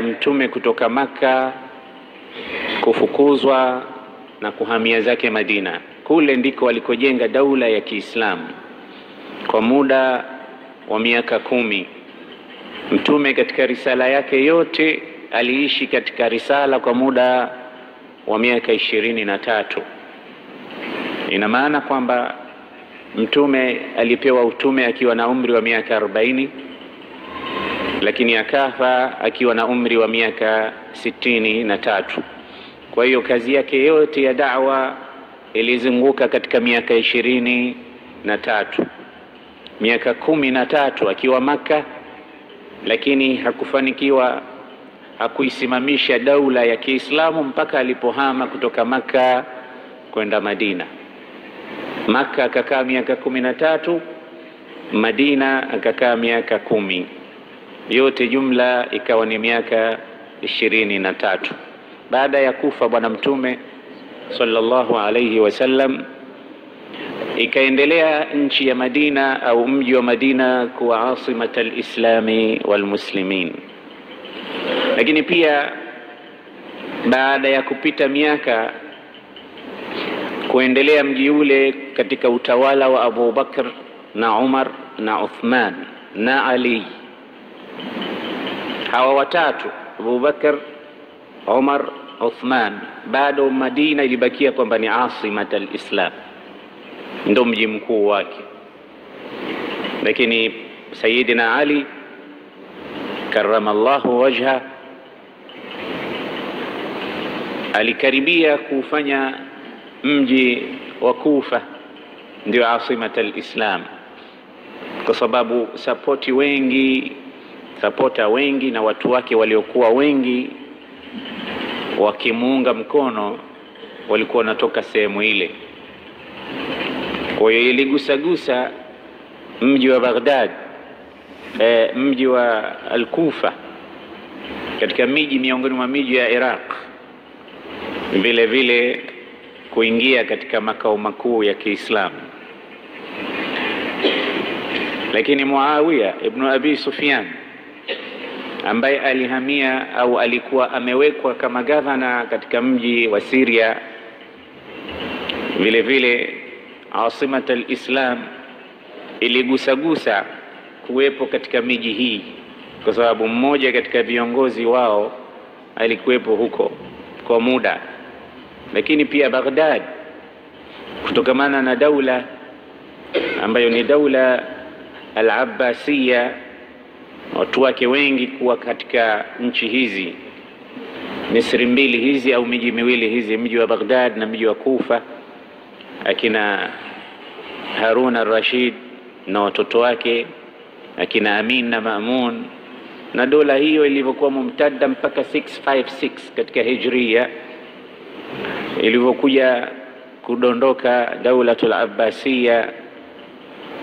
Mtume kutoka Maka kufukuzwa na kuhamia zake Madina. Kule ndiko walikojenga daula ya Kiislamu kwa muda wa miaka kumi. Mtume katika risala yake yote aliishi katika risala kwa muda wa miaka ishirini na tatu. Ina maana kwamba mtume alipewa utume akiwa na umri wa miaka arobaini lakini akafa akiwa na umri wa miaka sitini na tatu. Kwa hiyo kazi yake yote ya da'wa ilizunguka katika miaka ishirini na tatu, miaka kumi na tatu akiwa Makka, lakini hakufanikiwa, hakuisimamisha daula ya Kiislamu mpaka alipohama kutoka Makka kwenda Madina. Makka akakaa miaka kumi na tatu, Madina akakaa miaka kumi yote jumla ikawa ni miaka ishirini na tatu. Baada ya kufa Bwana Mtume sallallahu alayhi wasallam, ikaendelea nchi ya Madina au mji wa Madina kuwa asimat alislami walmuslimin. Lakini pia baada ya kupita miaka kuendelea mji ule katika utawala wa Abu Bakr na Umar na Uthman na Ali hawa watatu Abubakar, Umar, Uthman, bado Madina ilibakia kwamba ni asimat alislam, ndo mji mkuu wake. Lakini Sayidina Ali karamallahu wajha alikaribia kufanya mji wa Kufa ndio asimat alislam, kwa sababu sapoti wengi sapota wengi na watu wake waliokuwa wengi wakimuunga mkono walikuwa wanatoka sehemu ile. Kwa hiyo iligusagusa mji wa Baghdad, e, mji wa Al-Kufa katika miji miongoni mwa miji ya Iraq, vile vile kuingia katika makao makuu ya Kiislamu. Lakini Muawiya ibn Abi Sufyan ambaye alihamia au alikuwa amewekwa kama gavana katika mji wa Syria, vile vile asimat alislam iligusagusa kuwepo katika miji hii, kwa sababu mmoja katika viongozi wao alikuwepo huko kwa muda. Lakini pia Baghdad, kutokamana na daula ambayo ni daula al-Abbasiya watu wake wengi kuwa katika nchi hizi. Misri mbili hizi au miji miwili hizi, mji wa Baghdad na mji wa Kufa, akina Harun al-Rashid na watoto wake akina Amin na Mamun, na dola hiyo ilivyokuwa mumtada mpaka 656 katika Hijria, ilivyokuja kudondoka daulatul Abbasiya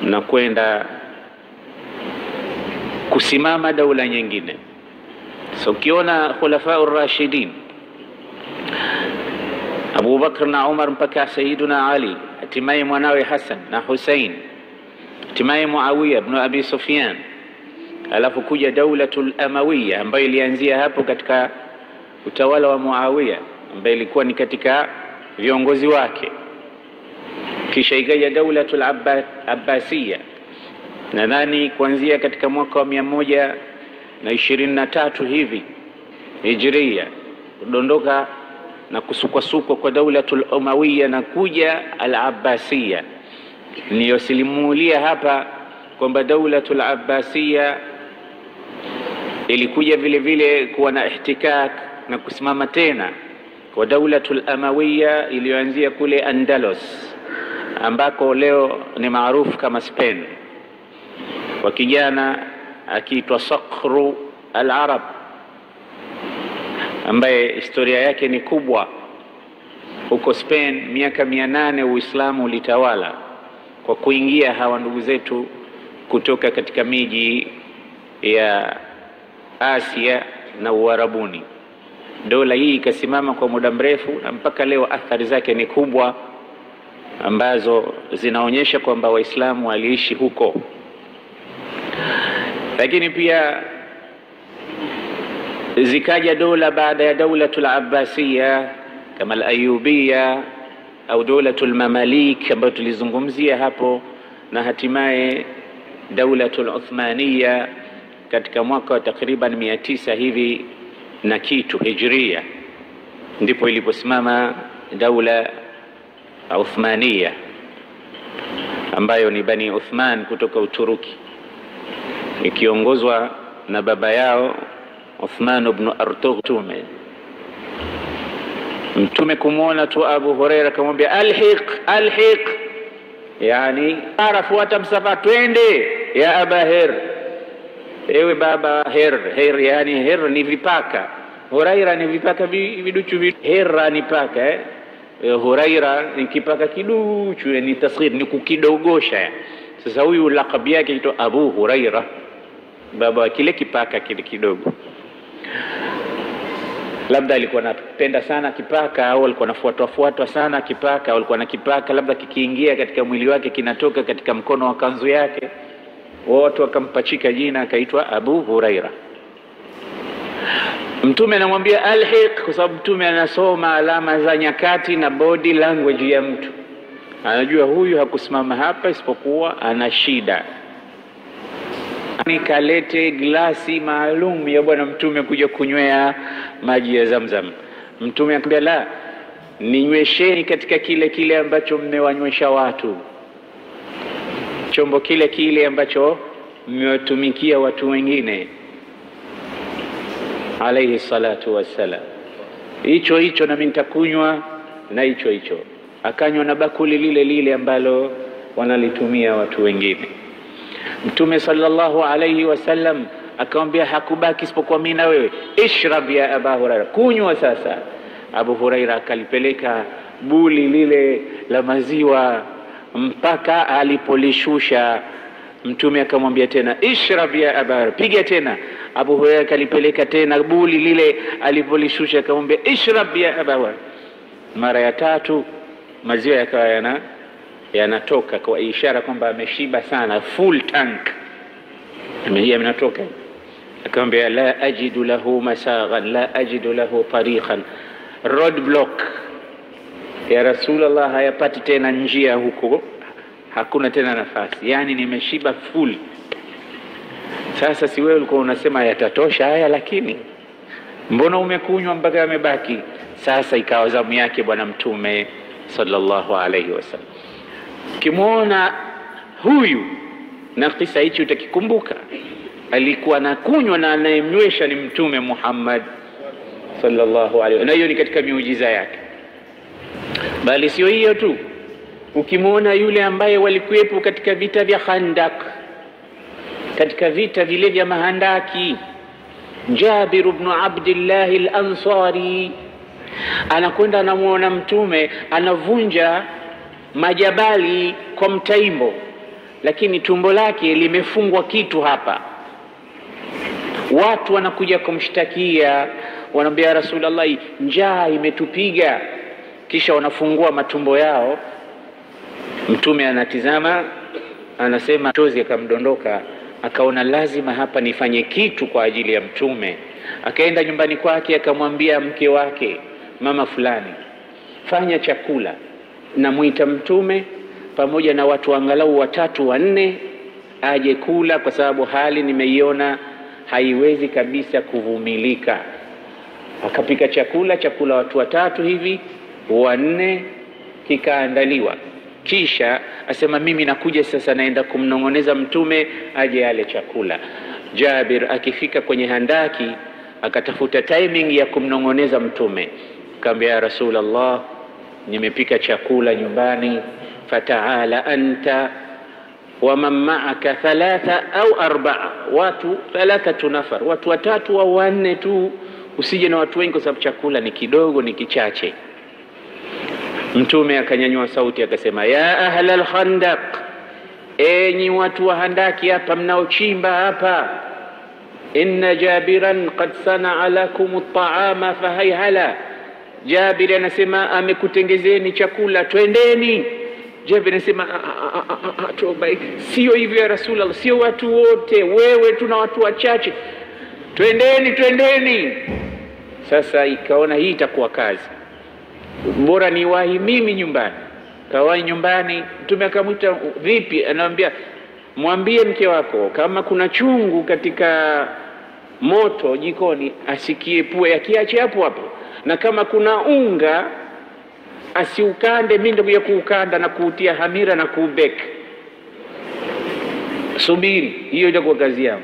na kwenda kusimama daula nyingine. So ukiona khulafau rashidin Abu Bakr na Umar mpaka Sayyiduna Ali, hatimaye mwanawe Hasan na Husein, hatimaye Muawiya bnu Abi Sufyan, alafu kuja daulatul Amawiya ambayo ilianzia hapo katika utawala wa Muawiya ambaye ilikuwa ni katika viongozi wake, kisha ikaja daulatul Abba, Abbasiya nadhani kuanzia katika mwaka wa mia moja na ishirini na tatu hivi hijiria, kudondoka na kusukwasukwa kwa daulatul Umawiya na kuja al Abbasiya. Niliyosilimulia hapa kwamba daulatul Abbasiya ilikuja vile vile kuwa na ihtikak na kusimama tena kwa daulatul Amawiya iliyoanzia kule andalos ambako leo ni maarufu kama Spain kwa kijana akiitwa Sakhru al-Arab ambaye historia yake ni kubwa. Huko Spain miaka mia nane Uislamu ulitawala kwa kuingia hawa ndugu zetu kutoka katika miji ya Asia na Uarabuni. Dola hii ikasimama kwa muda mrefu na mpaka leo athari zake ni kubwa, ambazo zinaonyesha kwamba Waislamu waliishi huko lakini pia Zikaja dola baada ya daulatul Abbasiya kama al-Ayubiya au daulatul Mamalik ambayo tulizungumzia hapo, na hatimaye daulatul Uthmaniya katika mwaka wa takriban mia tisa hivi na kitu hijria, ndipo iliposimama daula uthmania ambayo ni Bani Uthman kutoka Uturuki ikiongozwa na baba yao Uthman ibn Artugh. Mtume Mtume kumwona tu Abu Huraira akamwambia alhiq alhiq, yani arafuata msafara, twende ya aba Her, ewe baba Her. Her yani Her ni vipaka, Huraira ni vipaka viduchu, Hera ni paka eh? Huraira ni kipaka kiduchu, ni tasghir, ni kukidogosha. Sasa huyu lakabi yake itwa Abu Huraira, baba wa kile kipaka kile kidogo. Labda alikuwa anapenda sana kipaka, au alikuwa anafuatwafuatwa sana kipaka, au alikuwa na kipaka, labda kikiingia katika mwili wake kinatoka katika mkono wa kanzu yake, watu wakampachika jina akaitwa Abu Huraira. Mtume anamwambia alhiq, kwa sababu Mtume anasoma alama za nyakati na body language ya mtu, anajua huyu hakusimama hapa isipokuwa ana shida. Nikalete glasi maalum ya bwana Mtume kuja kunywea maji ya Zamzam. Mtume akamwambia la, ninywesheni katika kile kile ambacho mmewanywesha watu, chombo kile kile ambacho mmewatumikia watu wengine alaihi salatu wassalam, hicho hicho nami nitakunywa na hicho hicho. Akanywa na bakuli lile lile ambalo wanalitumia watu wengine. Mtume sallallahu alaihi wasallam akamwambia, hakubaki isipokuwa mimi na wewe, ishrab ya aba Huraira, kunywa sasa. Abu Huraira akalipeleka buli lile la maziwa mpaka alipolishusha Mtume akamwambia tena ishrab ya aba, piga tena. Abu Huraira akalipeleka tena buli lile alipolishusha, akamwambia ishrab ya aba. Mara ya tatu maziwa yakawa yana yanatoka kwa ishara kwamba ameshiba sana, full tank yanatoka. Akamwambia la ajidu lahu masaghan la ajidu lahu tariqan road block, ya Rasulullah, hayapati tena njia huko hakuna tena nafasi, yani nimeshiba full. Sasa si wewe ulikuwa unasema yatatosha haya, lakini mbona umekunywa mpaka yamebaki? Sasa ikawa zamu yake Bwana Mtume sallallahu alaihi wasallam. Ukimwona huyu na kisa hichi utakikumbuka, alikuwa nakunywa na anayemnywesha ni Mtume Muhammad sallallahu alaihi, na hiyo ni katika miujiza yake. Bali sio hiyo tu. Ukimwona yule ambaye walikuwepo katika vita vya Khandak, katika vita vile vya mahandaki, Jabiru bnu Abdillahi al-Ansari anakwenda anamwona Mtume anavunja majabali kwa mtaimbo, lakini tumbo lake limefungwa kitu hapa. Watu wanakuja kumshtakia, wanaambia Rasulullah, njaa imetupiga. Kisha wanafungua matumbo yao Mtume anatizama, anasema chozi akamdondoka, akaona lazima hapa nifanye kitu kwa ajili ya Mtume. Akaenda nyumbani kwake, akamwambia mke wake, mama fulani, fanya chakula, namwita Mtume pamoja na watu angalau watatu wanne, aje kula, kwa sababu hali nimeiona haiwezi kabisa kuvumilika. Akapika chakula, chakula watu watatu hivi wanne, kikaandaliwa kisha asema mimi nakuja sasa, naenda kumnong'oneza Mtume aje ale chakula. Jabir akifika kwenye handaki akatafuta timing ya kumnong'oneza Mtume, akamwambia ya Rasulullah, nimepika chakula nyumbani, fataala anta wa man maaka thalatha au arbaa, watu thalathatu nafar, watu watatu au wanne tu, usije na watu wengi, kwa sababu chakula ni kidogo, ni kichache. Mtume akanyanyua sauti akasema, ya ahla alkhandaq, enyi watu wa handaki hapa mnaochimba hapa, inna jabiran qad sanaa lakum at-ta'ama fahayhala. Jabiri anasema amekutengezeni chakula, twendeni. Jabiri anasema toba, sio hivyo ya Rasulullah, sio watu wote, wewe tuna watu wachache. twendeni, twendeni. Sasa ikaona hii itakuwa kazi, bora niwahi mimi nyumbani. Kawahi nyumbani, Mtume akamwita, vipi? Anamwambia, mwambie mke wako kama kuna chungu katika moto jikoni asikie pue, akiache hapo hapo, na kama kuna unga asiukande, mimi ndio kuukanda na kuutia hamira na kuubeka. Subiri, hiyo itakuwa kazi yangu.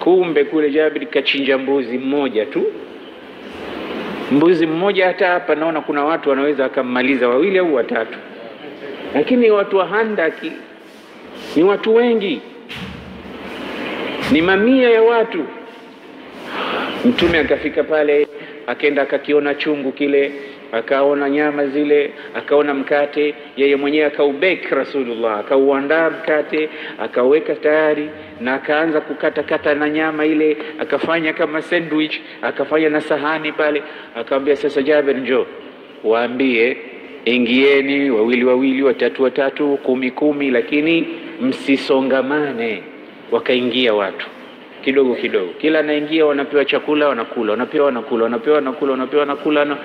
Kumbe kule Jabir kachinja mbuzi mmoja tu, mbuzi mmoja. Hata hapa naona kuna watu wanaweza wakammaliza wawili au watatu, lakini watu wa handaki ni watu wengi, ni mamia ya watu. Mtume akafika pale, akaenda akakiona chungu kile, akaona nyama zile, akaona mkate, yeye mwenyewe akaubeki Rasulullah, akauandaa mkate, akaweka tayari, na akaanza kukatakata na nyama ile, akafanya kama sandwich, akafanya na sahani pale, akamwambia sasa, Jabir, njoo waambie ingieni wawili wawili, watatu watatu, kumi kumi, lakini msisongamane. Wakaingia watu kidogo kidogo, kila anaingia wanapewa chakula, wanakula, wanapewa wanakula, wanapewa wanakula, wanapewa wanakula na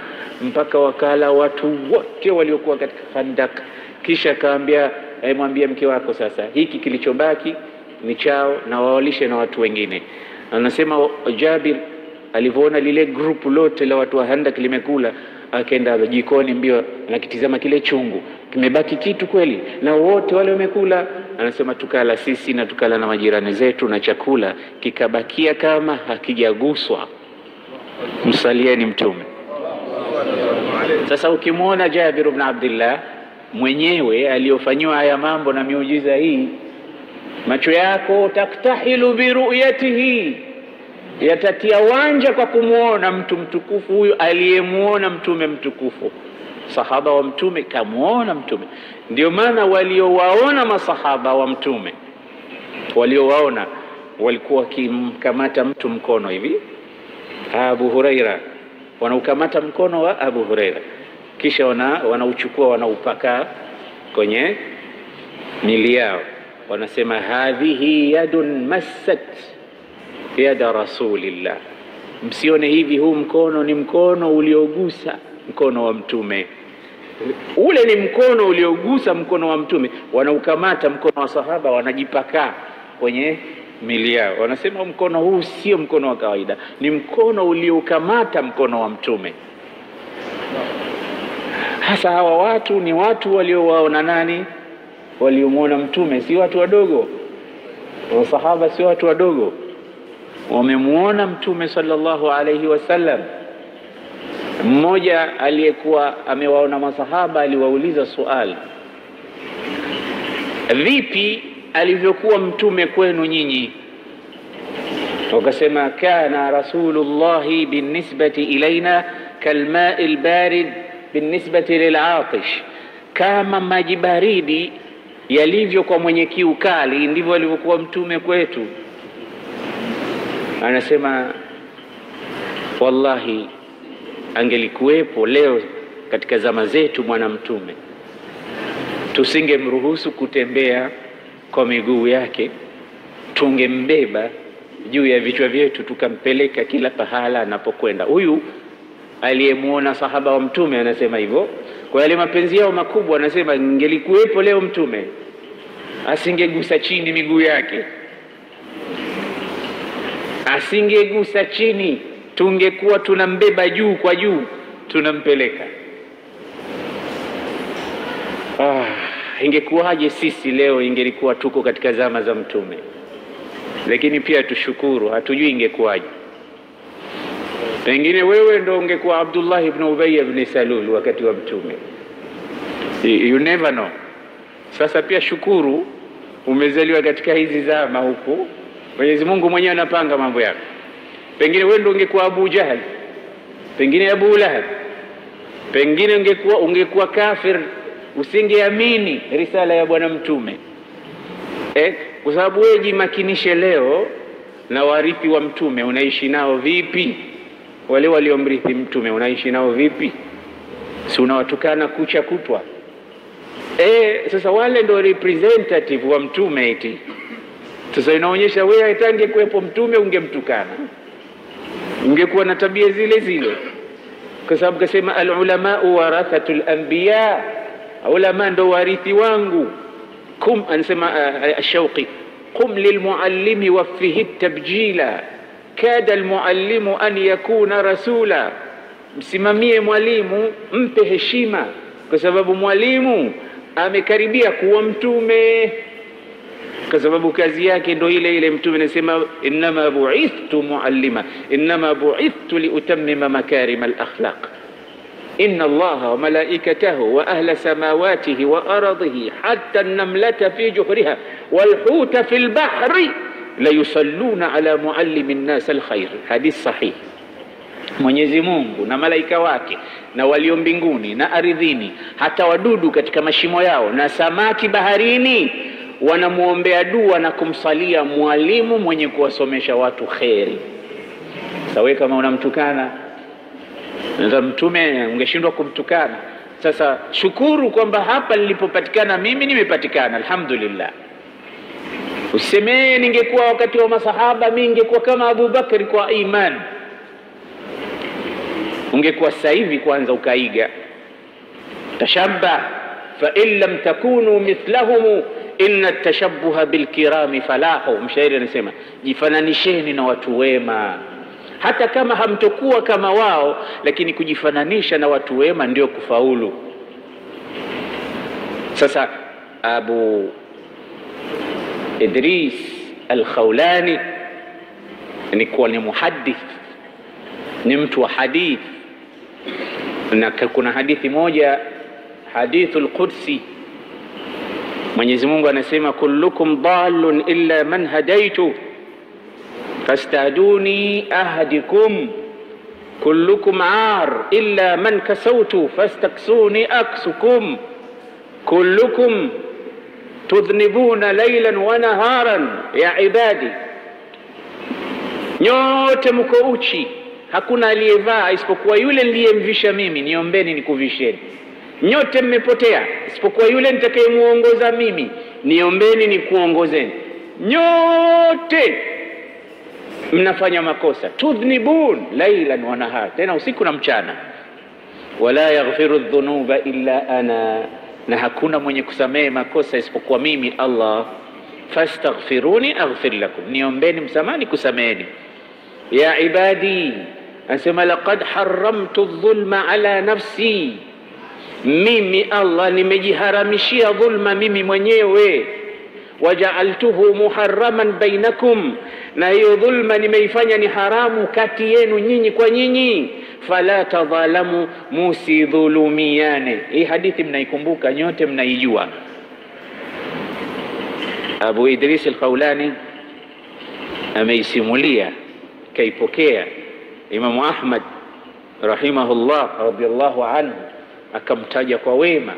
mpaka wakala watu wote waliokuwa katika Khandak. Kisha akaambia eh, mwambie mke wako sasa, hiki kilichobaki ni chao na wawalishe na watu wengine. Anasema Jabir alivyoona lile grupu lote la watu wa Handak limekula akaenda jikoni mbio, anakitizama kile chungu, kimebaki kitu kweli? Na wote wale wamekula. Anasema tukala sisi na tukala na majirani zetu, na chakula kikabakia kama hakijaguswa. Msalieni Mtume. Sasa ukimwona Jabir ibn Abdullah mwenyewe aliyofanyiwa haya mambo na miujiza hii, macho yako taktahilu biruyatihi yatatia wanja kwa kumwona mtu mtukufu huyu aliyemwona mtume mtukufu. Sahaba wa mtume kamwona mtume. Ndio maana waliowaona masahaba wa mtume waliowaona walikuwa wakimkamata mtu mkono hivi, Abu Huraira, wanaukamata mkono wa Abu Huraira, kisha wanauchukua wana wanaupaka kwenye mili yao, wanasema hadhihi yadun massat yada rasulillah, msione hivi, huu mkono ni mkono uliogusa mkono wa mtume. Ule ni mkono uliogusa mkono wa mtume, wanaukamata mkono wa sahaba, wanajipakaa kwenye mili yao, wanasema mkono huu sio mkono wa kawaida, ni mkono uliokamata mkono wa mtume. Hasa hawa watu ni watu waliowaona nani? Waliomwona mtume, si watu wadogo. Wasahaba si watu wadogo wamemwona mtume sallallahu alaihi wasallam. Mmoja aliyekuwa amewaona masahaba aliwauliza suali, vipi alivyokuwa mtume kwenu nyinyi? Wakasema, kana rasulullahi binisbati ilaina kalmai lbarid binisbati lilatish, kama maji baridi yalivyo kwa mwenye kiu kali ndivyo alivyokuwa mtume kwetu. Anasema wallahi, angelikuwepo leo katika zama zetu mwana mtume, tusingemruhusu kutembea kwa miguu yake, tungembeba juu ya vichwa vyetu tukampeleka kila pahala anapokwenda. Huyu aliyemwona sahaba wa mtume anasema hivyo, kwa yale mapenzi yao makubwa, anasema ngelikuwepo leo mtume asingegusa chini miguu yake asingegusa chini, tungekuwa tunambeba juu kwa juu tunampeleka. Ah, ingekuwaje sisi leo ingelikuwa tuko katika zama za mtume? Lakini pia tushukuru, hatujui ingekuwaje. Pengine wewe ndo ungekuwa Abdullah ibn Ubay ibn Salul wakati wa mtume, you never know. Sasa pia shukuru, umezaliwa katika hizi zama huku Mwenyezi Mungu mwenyewe anapanga mambo yako. Pengine wewe ndio ungekuwa Abu Jahal, pengine Abu Lahab, pengine ungekuwa ungekuwa kafir, usingeamini risala ya bwana mtume eh, kwa sababu wewe jimakinishe leo na warithi wa mtume, unaishi nao vipi? Wale waliomrithi mtume unaishi nao vipi? si unawatukana kucha kutwa eh? Sasa wale ndio representative wa mtume eti sasa inaonyesha wewe haitange kuwepo mtume ungemtukana. Ingekuwa na tabia zile zile, kwa sababu kasema alulamau warathatu lanbiya, ulama ndo warithi wangu. Kum anasema Ashauqi, qum lilmuallimi wafihi tabjila kada almuallimu an yakuna rasula, msimamie mwalimu, mpe heshima, kwa sababu mwalimu amekaribia kuwa mtume, kwa sababu kazi yake ndo ile ile. Mtume anasema innama buithtu muallima, innama buithtu liutammima makarima alakhlaq inna allaha wa malaikatahu wa ahla samawatihi wa ardhihi hatta an-namlata fi juhriha wal huta fi al-bahri la yusalluna ala muallimi nnas alkhair. Hadith sahih. Mwenyezi Mungu na malaika wake na walio mbinguni na ardhini, hata wadudu katika mashimo yao na samaki baharini wanamwombea dua na kumsalia mwalimu mwenye kuwasomesha watu kheri. Sawe kama unamtukana Mtume, ungeshindwa kumtukana. Sasa shukuru kwamba hapa nilipopatikana mimi nimepatikana, alhamdulillah. Usemee ningekuwa wakati wa masahaba mi ningekuwa kama Abu Bakari kwa iman, ungekuwa sasa hivi kwanza ukaiga. Tashabba fa in lam takunu mithlahum إن التشبه بالكرام فلاح مش هيري نسيما جفنانشيني نواتو ويما حتى كما هم تكوى كما واو لكن كجفنانش نواتو ويما ndio kufaulu سسا أبو إدريس الخولاني نكوى المحدث نمت وحديث نكوى حديث موجة حديث القدسي. Mwenyezi Mungu anasema kullukum dalun illa man hadaitu fastaduni ahdikum kullukum ar illa man kasautu fastaksuni aksukum. Kullukum tudhnibuna laylan wa naharan ya ibadi, nyote mko uchi, hakuna aliyevaa isipokuwa yule niliyemvisha mimi, niombeni nikuvisheni. Nyote mmepotea isipokuwa yule nitakayemuongoza mimi, niombeni nikuongozeni. Nyote mnafanya makosa, tudhnibun lailan wa nahar, tena usiku na mchana. Wala yaghfiru dhunuba illa ana na hakuna mwenye kusamehe makosa isipokuwa mimi Allah. fastaghfiruni aghfir lakum, niombeni msamaha nikusameheni. Ya ibadi, anasema laqad haramtu dhulma ala nafsi, mimi Allah nimejiharamishia dhulma mimi mwenyewe. Wajaaltuhu muharraman bainakum, na hiyo dhulma nimeifanya ni haramu kati yenu nyinyi kwa nyinyi fala tadhalamu, musidhulumiane. Hii hadithi mnaikumbuka nyote, mnaijua. Abu Idris al-Khawlani ameisimulia, kaipokea Imamu Ahmad rahimahullah radhiyallahu anhu, akamtaja kwa wema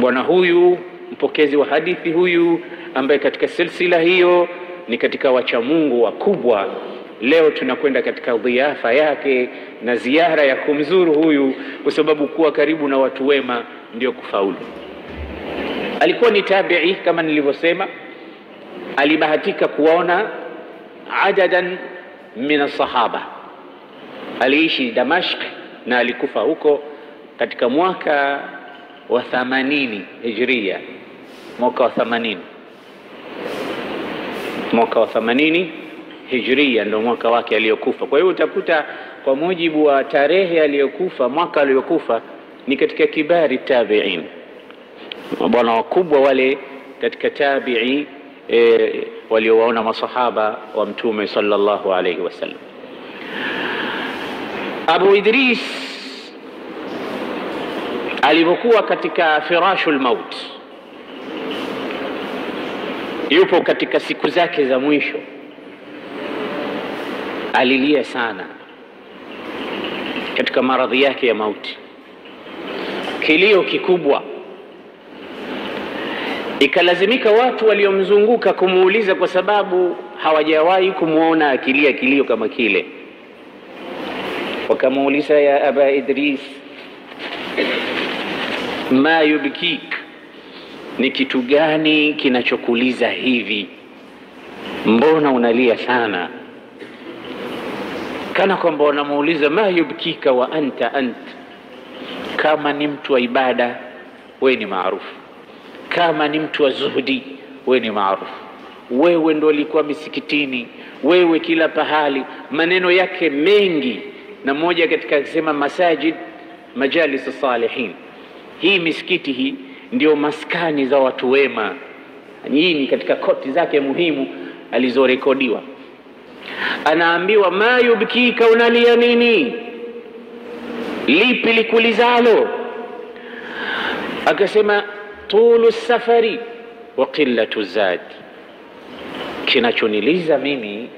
bwana huyu mpokezi wa hadithi huyu, ambaye katika silsila hiyo ni katika wachamungu wakubwa. Leo tunakwenda katika dhiafa yake na ziara ya kumzuru huyu, kwa sababu kuwa karibu na watu wema ndio kufaulu. Alikuwa ni tabi'i kama nilivyosema, alibahatika kuwaona adadan min asahaba. Aliishi Damashq na alikufa huko katika mwaka wa 80 hijria, mwaka wa 80 mwaka wa 80 hijria ndo mwaka wake aliyokufa. Kwa hiyo utakuta kwa mujibu wa tarehe aliyokufa, mwaka aliyokufa ni katika kibari tabi'in, mabwana wakubwa wale katika tabi'i e, waliowaona masahaba wa Mtume sallallahu alayhi wasallam. Abu Idris alivyokuwa katika firashul maut, yupo katika siku zake za mwisho alilia sana katika maradhi yake ya mauti, kilio kikubwa. Ikalazimika watu waliomzunguka kumuuliza, kwa sababu hawajawahi kumwona akilia kilio kama kile. Wakamuuliza, ya aba Idris, ma yubkik, ni kitu gani kinachokuliza hivi? Mbona unalia sana? kana kwamba wanamuuliza ma yubkika wa anta ant, kama ni mtu wa ibada we ni maarufu, kama ni mtu wa zuhudi we ni maarufu, wewe ndo alikuwa misikitini, wewe kila pahali, maneno yake mengi. Na moja katika akisema masajid majalis salihin, hii misikiti hii ndio maskani za watu wema. Hii ni katika koti zake muhimu alizorekodiwa. Anaambiwa ma yubkika, unalia nini? Lipi likulizalo? Akasema tulu safari wa qillatu zadi, kinachoniliza mimi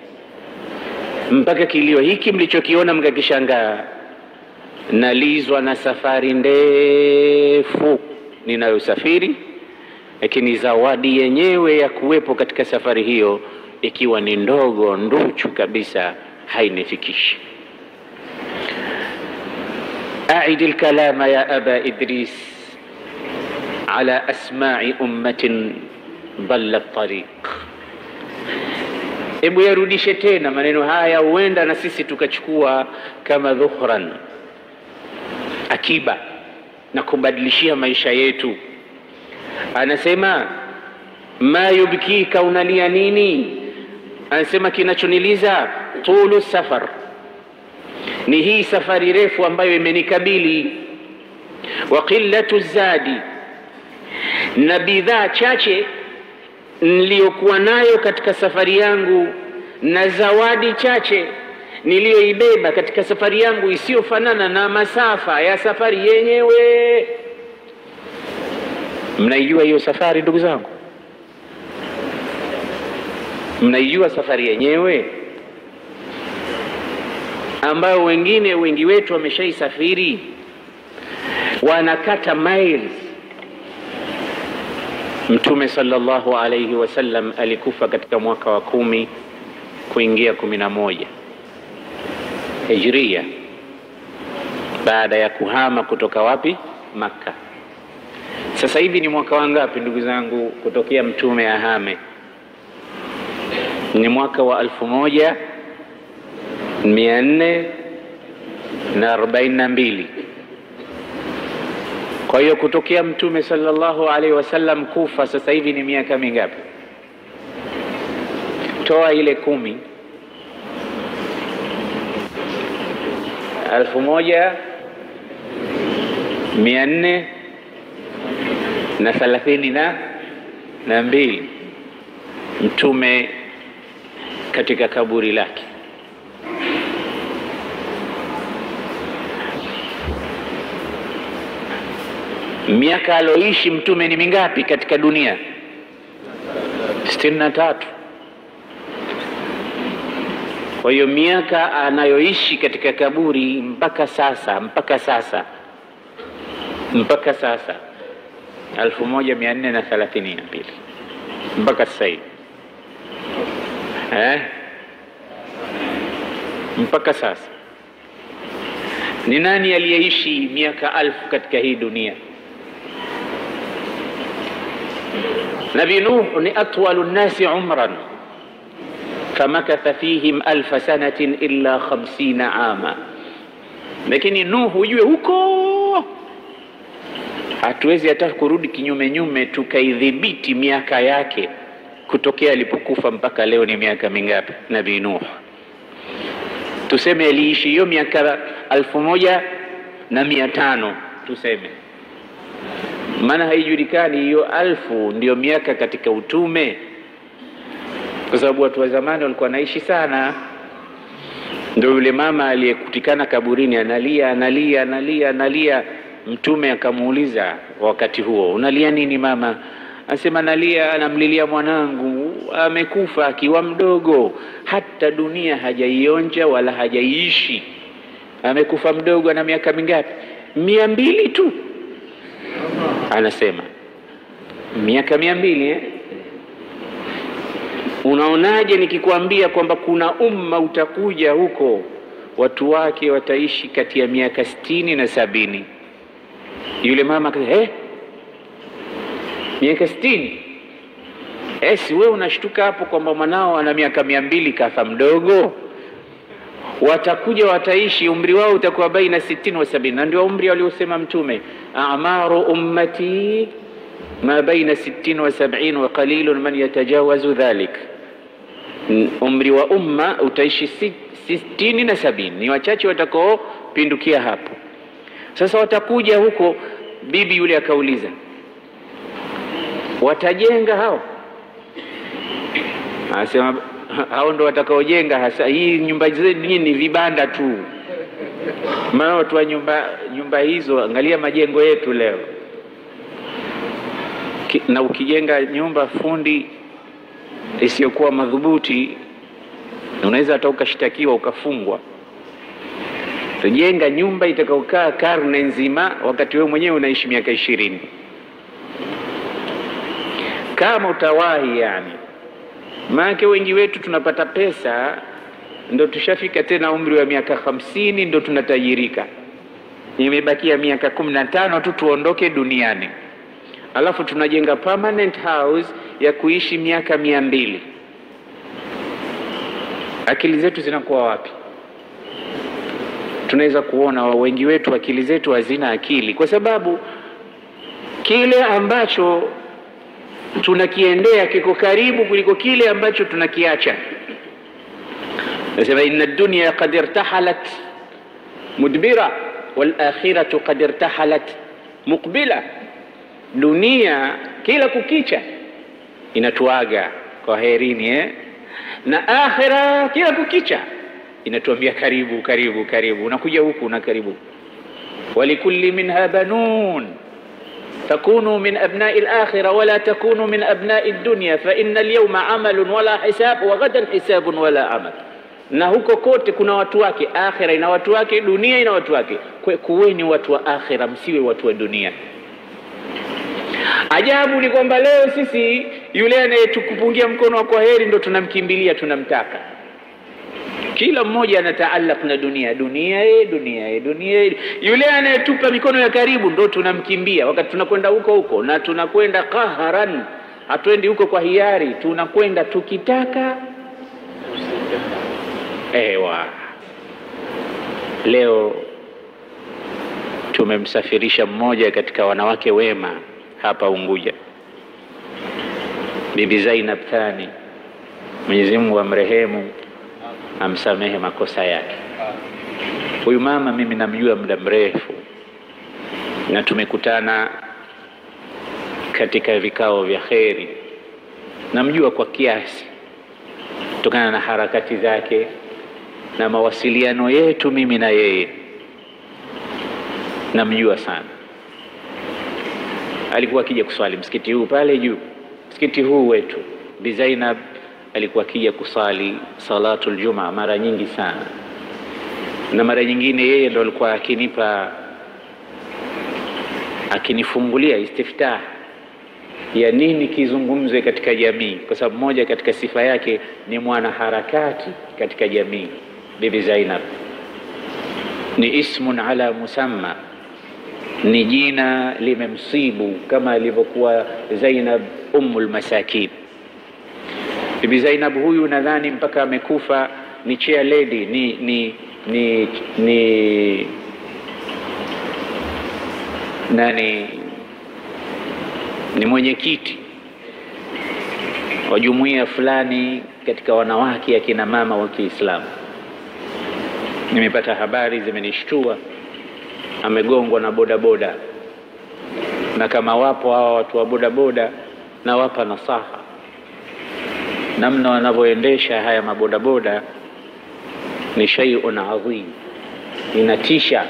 mpaka kilio hiki mlichokiona mkakishangaa, nalizwa na safari ndefu ninayosafiri, lakini zawadi yenyewe ya kuwepo katika safari hiyo ikiwa ni ndogo nduchu kabisa, hainifikishi. aidi lkalama ya aba Idris ala asmai ummatin dhalla tariq, hebu yarudishe tena maneno haya, huenda na sisi tukachukua kama dhuhran, akiba na kubadilishia maisha yetu. Anasema ma yubkika, unalia nini? Anasema kinachoniliza tulu safar, ni hii safari refu ambayo imenikabili, wa qillatu zadi, na bidhaa chache niliyokuwa nayo katika safari yangu, na zawadi chache niliyoibeba katika safari yangu isiyofanana na masafa ya safari yenyewe. Mnaijua hiyo safari ndugu zangu? Mnaijua safari yenyewe ambayo wengine wengi wetu wameshaisafiri, wanakata miles. Mtume sallallahu alayhi wasallam alikufa katika mwaka wa kumi kuingia kumi na moja Hijria, baada ya kuhama kutoka wapi? Makka. Sasa hivi ni mwaka wangapi ndugu zangu kutokea mtume ahame? Ni mwaka wa alfu moja mia nne na arobaini na mbili. Kwa hiyo kutokea mtume sallallahu alaihi wasallam kufa sasa hivi ni miaka mingapi? Toa ile kumi, alfu moja mia nne na thelathini na na mbili mtume katika kaburi lake. Miaka aloishi mtume ni mingapi katika dunia? sitini na tatu. Kwa hiyo miaka anayoishi katika kaburi mpaka sasa mpaka sasa mpaka sasa alfu moja mia nne na thelathini na mbili mpaka sasa hivi eh? mpaka sasa ni nani aliyeishi miaka alfu katika hii dunia? Nabi Nuh ni atwalu nnasi umran famakatha fihim alfa sanatin illa khamsina ama, lakini Nuhu ujue huko! Hatuwezi hata kurudi kinyume nyume tukaidhibiti miaka yake kutokea alipokufa mpaka leo ni miaka mingapi? Nabii Nuh tuseme aliishi hiyo miaka alfu moja na mia tano tuseme, maana haijulikani hiyo alfu ndiyo miaka katika utume, kwa sababu watu wa zamani walikuwa naishi sana. Ndio yule mama aliyekutikana kaburini analia analia analia analia Mtume akamuuliza wakati huo, unalia nini mama? Anasema nalia, anamlilia mwanangu amekufa akiwa mdogo, hata dunia hajaionja wala hajaiishi. Amekufa mdogo, ana miaka mingapi? mia mbili tu. Anasema miaka mia mbili eh? Unaonaje nikikwambia kwamba kuna umma utakuja huko, watu wake wataishi kati ya miaka sitini na sabini. Yule mama akasema eh, miaka sitini? Eh, si wewe unashtuka hapo kwamba mwanao ana miaka mia mbili kafa mdogo? watakuja wataishi, umri wao utakuwa baina sitini wa sabini, na ndio umri aliosema Mtume, amaru ummati ma baina sitini wa sabini wa qalilun man yatajawazu dhalik, umri wa umma utaishi sitini na sabini, ni wachache watakaopindukia hapo. Sasa watakuja huko, bibi yule akauliza, watajenga hao? Anasema hao ndo watakaojenga hasa. Hii nyumba zenu ni vibanda tu, maana watu wa nyumba nyumba hizo, angalia majengo yetu leo na ukijenga nyumba fundi isiyokuwa madhubuti unaweza hata ukashtakiwa ukafungwa. Tujenga nyumba itakaokaa karne nzima, wakati wewe mwenyewe unaishi miaka ishirini kama utawahi yani. Maanake wengi wetu tunapata pesa ndo tushafika tena umri wa miaka hamsini ndo tunatajirika, imebakia miaka kumi na tano tu tuondoke duniani, alafu tunajenga permanent house ya kuishi miaka mia mbili. Akili zetu zinakuwa wapi? Tunaweza kuona wa wengi wetu akili zetu hazina akili, kwa sababu kile ambacho tunakiendea kiko karibu kuliko kile ambacho tunakiacha. Nasema inna dunya qad irtahalat mudbira wal akhiratu qad irtahalat muqbila, dunia kila kukicha inatuaga kwa herini eh? na akhira kila kukicha inatuambia karibu karibu karibu, unakuja huku na karibu. walikulli minha banun takunu min abnai al-akhirah wala takunu min abnai ad-dunya fa inna al-yawma amalun wala hisab wa ghadan hisabun wala amal. Na huko kote kuna watu wake, akhira ina watu wake, dunia ina watu wake. Kuweni watu wa akhira, msiwe watu wa dunia. Ajabu ni kwamba leo sisi yule anayetukupungia mkono wa kwaheri ndo tunamkimbilia, tunamtaka. Kila mmoja anataallaq na dunia, dunia e, dunia e, dunia e. Yule anayetupa mikono ya karibu ndo tunamkimbia, wakati tunakwenda huko huko, na tunakwenda qaharan, hatuendi huko kwa hiari, tunakwenda tukitaka. Ewa, leo tumemsafirisha mmoja katika wanawake wema hapa Unguja, Bibi Zainab Thani, Mwenyezi Mungu amrehemu amsamehe makosa yake. Huyu mama mimi namjua muda mrefu, na tumekutana katika vikao vya kheri. Namjua kwa kiasi kutokana na harakati zake na mawasiliano yetu mimi na yeye, namjua sana. Alikuwa akija kuswali msikiti huu pale juu, msikiti huu wetu. Bi Zainab alikuwa akija kusali salatul juma mara nyingi sana, na mara nyingine yeye ndo alikuwa akinipa akinifungulia istiftah ya nini kizungumzwe katika jamii, kwa sababu moja katika sifa yake ni mwana harakati katika jamii. Bibi Zainab ni ismun ala musamma, ni jina limemsibu kama alivyokuwa Zainab ummul masakin. Bibi Zainab huyu nadhani mpaka amekufa ni chair lady, ni ni ni ni nani, ni mwenyekiti wa jumuiya fulani katika wanawake akina mama wa Kiislamu. Nimepata habari zimenishtua, amegongwa na bodaboda, na kama wapo hawa watu wa bodaboda, nawapa nasaha. Namna wanavyoendesha haya mabodaboda ni shay'un adhim, inatisha.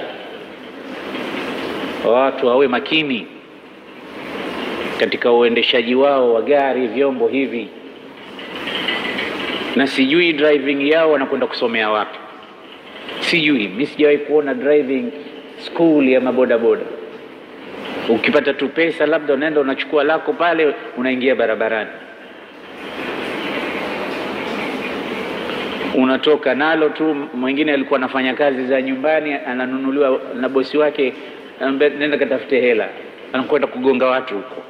Watu wawe makini katika uendeshaji wao wa gari, vyombo hivi, na sijui driving yao wanakwenda kusomea wapi, sijui. Mi sijawahi kuona driving school ya mabodaboda. Ukipata tu pesa, labda unaenda unachukua lako pale, unaingia barabarani unatoka nalo tu. Mwingine alikuwa anafanya kazi za nyumbani, ananunuliwa na bosi wake, nenda katafute hela, anakwenda kugonga watu huko.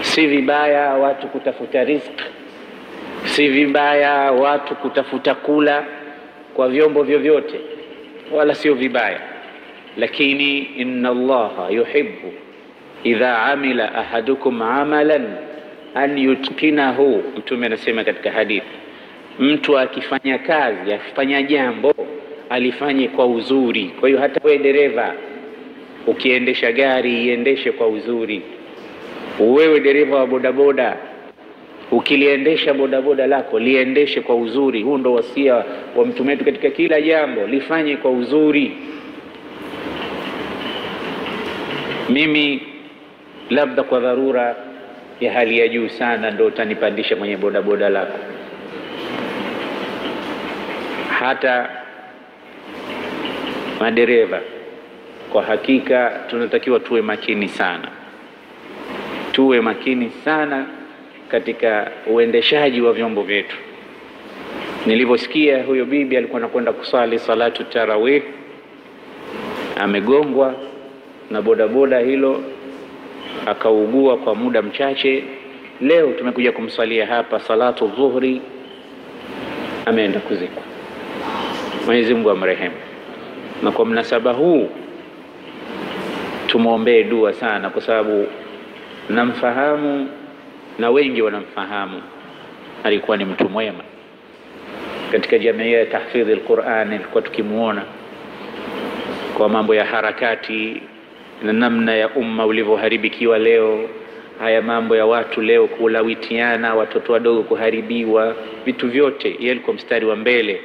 Si vibaya watu kutafuta riziki, Si vibaya watu kutafuta kula kwa vyombo vyovyote, wala sio vibaya, lakini inna Allaha yuhibbu idha amila ahadukum amalan an yutqinahu. Mtume anasema katika hadithi, mtu akifanya kazi, akifanya jambo alifanye kwa uzuri. Kwa hiyo hata wewe dereva ukiendesha gari iendeshe kwa uzuri. Wewe dereva wa bodaboda ukiliendesha bodaboda lako liendeshe kwa uzuri. Huu ndo wasia wa mtume wetu katika kila jambo, lifanye kwa uzuri. Mimi labda kwa dharura ya hali ya juu sana ndo utanipandisha kwenye bodaboda lako. Hata madereva kwa hakika tunatakiwa tuwe makini sana, tuwe makini sana katika uendeshaji wa vyombo vyetu. Nilivyosikia huyo bibi alikuwa anakwenda kusali salatu tarawih, amegongwa na bodaboda hilo, akaugua kwa muda mchache. Leo tumekuja kumsalia hapa salatu dhuhri, ameenda kuzikwa. Mwenyezi Mungu amrehemu. Na kwa mnasaba huu tumwombee dua sana, kwa sababu namfahamu na wengi wanamfahamu. Alikuwa ni mtu mwema katika jamii ya tahfidhi alquran, ilikuwa tukimwona kwa mambo ya harakati na namna ya umma ulivyoharibikiwa leo. Haya mambo ya watu leo kulawitiana, watoto wadogo kuharibiwa, vitu vyote, yeye alikuwa mstari wa mbele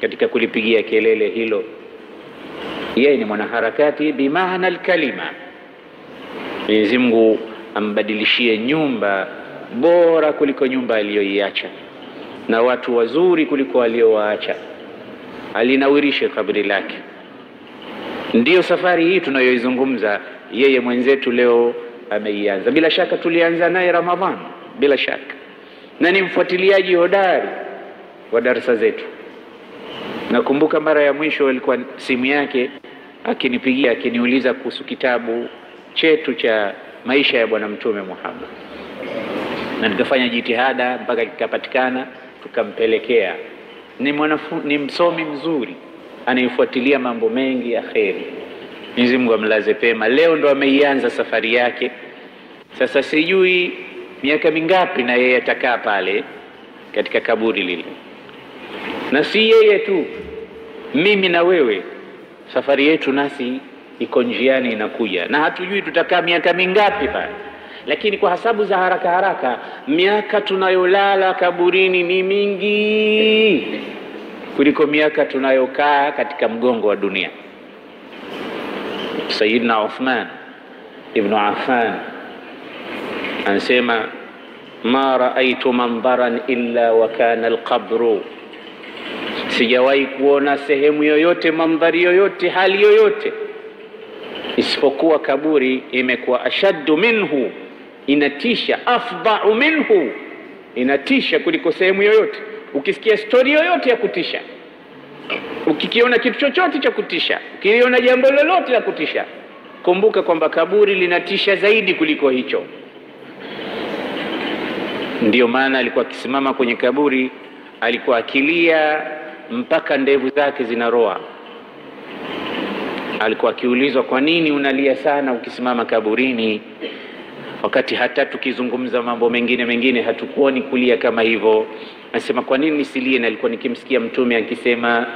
katika kulipigia kelele hilo. Yeye ni mwanaharakati bimaana alkalima. Mwenyezi Mungu ambadilishie nyumba bora kuliko nyumba aliyoiacha na watu wazuri kuliko aliowaacha, alinawirishe kabri lake. Ndiyo safari hii tunayoizungumza, yeye mwenzetu leo ameianza. Bila shaka tulianza naye Ramadhan, bila shaka, na ni mfuatiliaji hodari wa darasa zetu. Nakumbuka mara ya mwisho alikuwa simu yake akinipigia akiniuliza kuhusu kitabu chetu cha maisha ya Bwana Mtume Muhammad, na nikafanya jitihada mpaka kikapatikana, tukampelekea. Ni mwanafu, ni msomi mzuri anayefuatilia mambo mengi ya kheri. Mwenyezi Mungu amlaze pema. Leo ndo ameianza safari yake. Sasa sijui miaka mingapi na yeye atakaa pale katika kaburi lile, na si yeye tu, mimi na wewe, safari yetu nasi iko njiani inakuja, na hatujui tutakaa miaka mingapi pale, lakini kwa hasabu za haraka haraka, miaka tunayolala kaburini ni mingi kuliko miaka tunayokaa katika mgongo wa dunia. Sayyidina Uthman ibnu Affan anasema ma raaitu mandharan illa wa kana alqabru, sijawahi kuona sehemu yoyote mandhari yoyote hali yoyote isipokuwa kaburi imekuwa ashaddu minhu, inatisha, afdhau minhu, inatisha kuliko sehemu yoyote. Ukisikia stori yoyote ya kutisha, ukikiona kitu chochote cha kutisha, ukiliona jambo lolote la kutisha, kumbuka kwamba kaburi linatisha zaidi kuliko hicho. Ndiyo maana alikuwa akisimama kwenye kaburi, alikuwa akilia mpaka ndevu zake zinaroa. Alikuwa akiulizwa, kwa nini unalia sana ukisimama kaburini, wakati hata tukizungumza mambo mengine mengine hatukuoni kulia kama hivyo. Anasema, kwa nini nisilie? Na alikuwa nikimsikia Mtume akisema,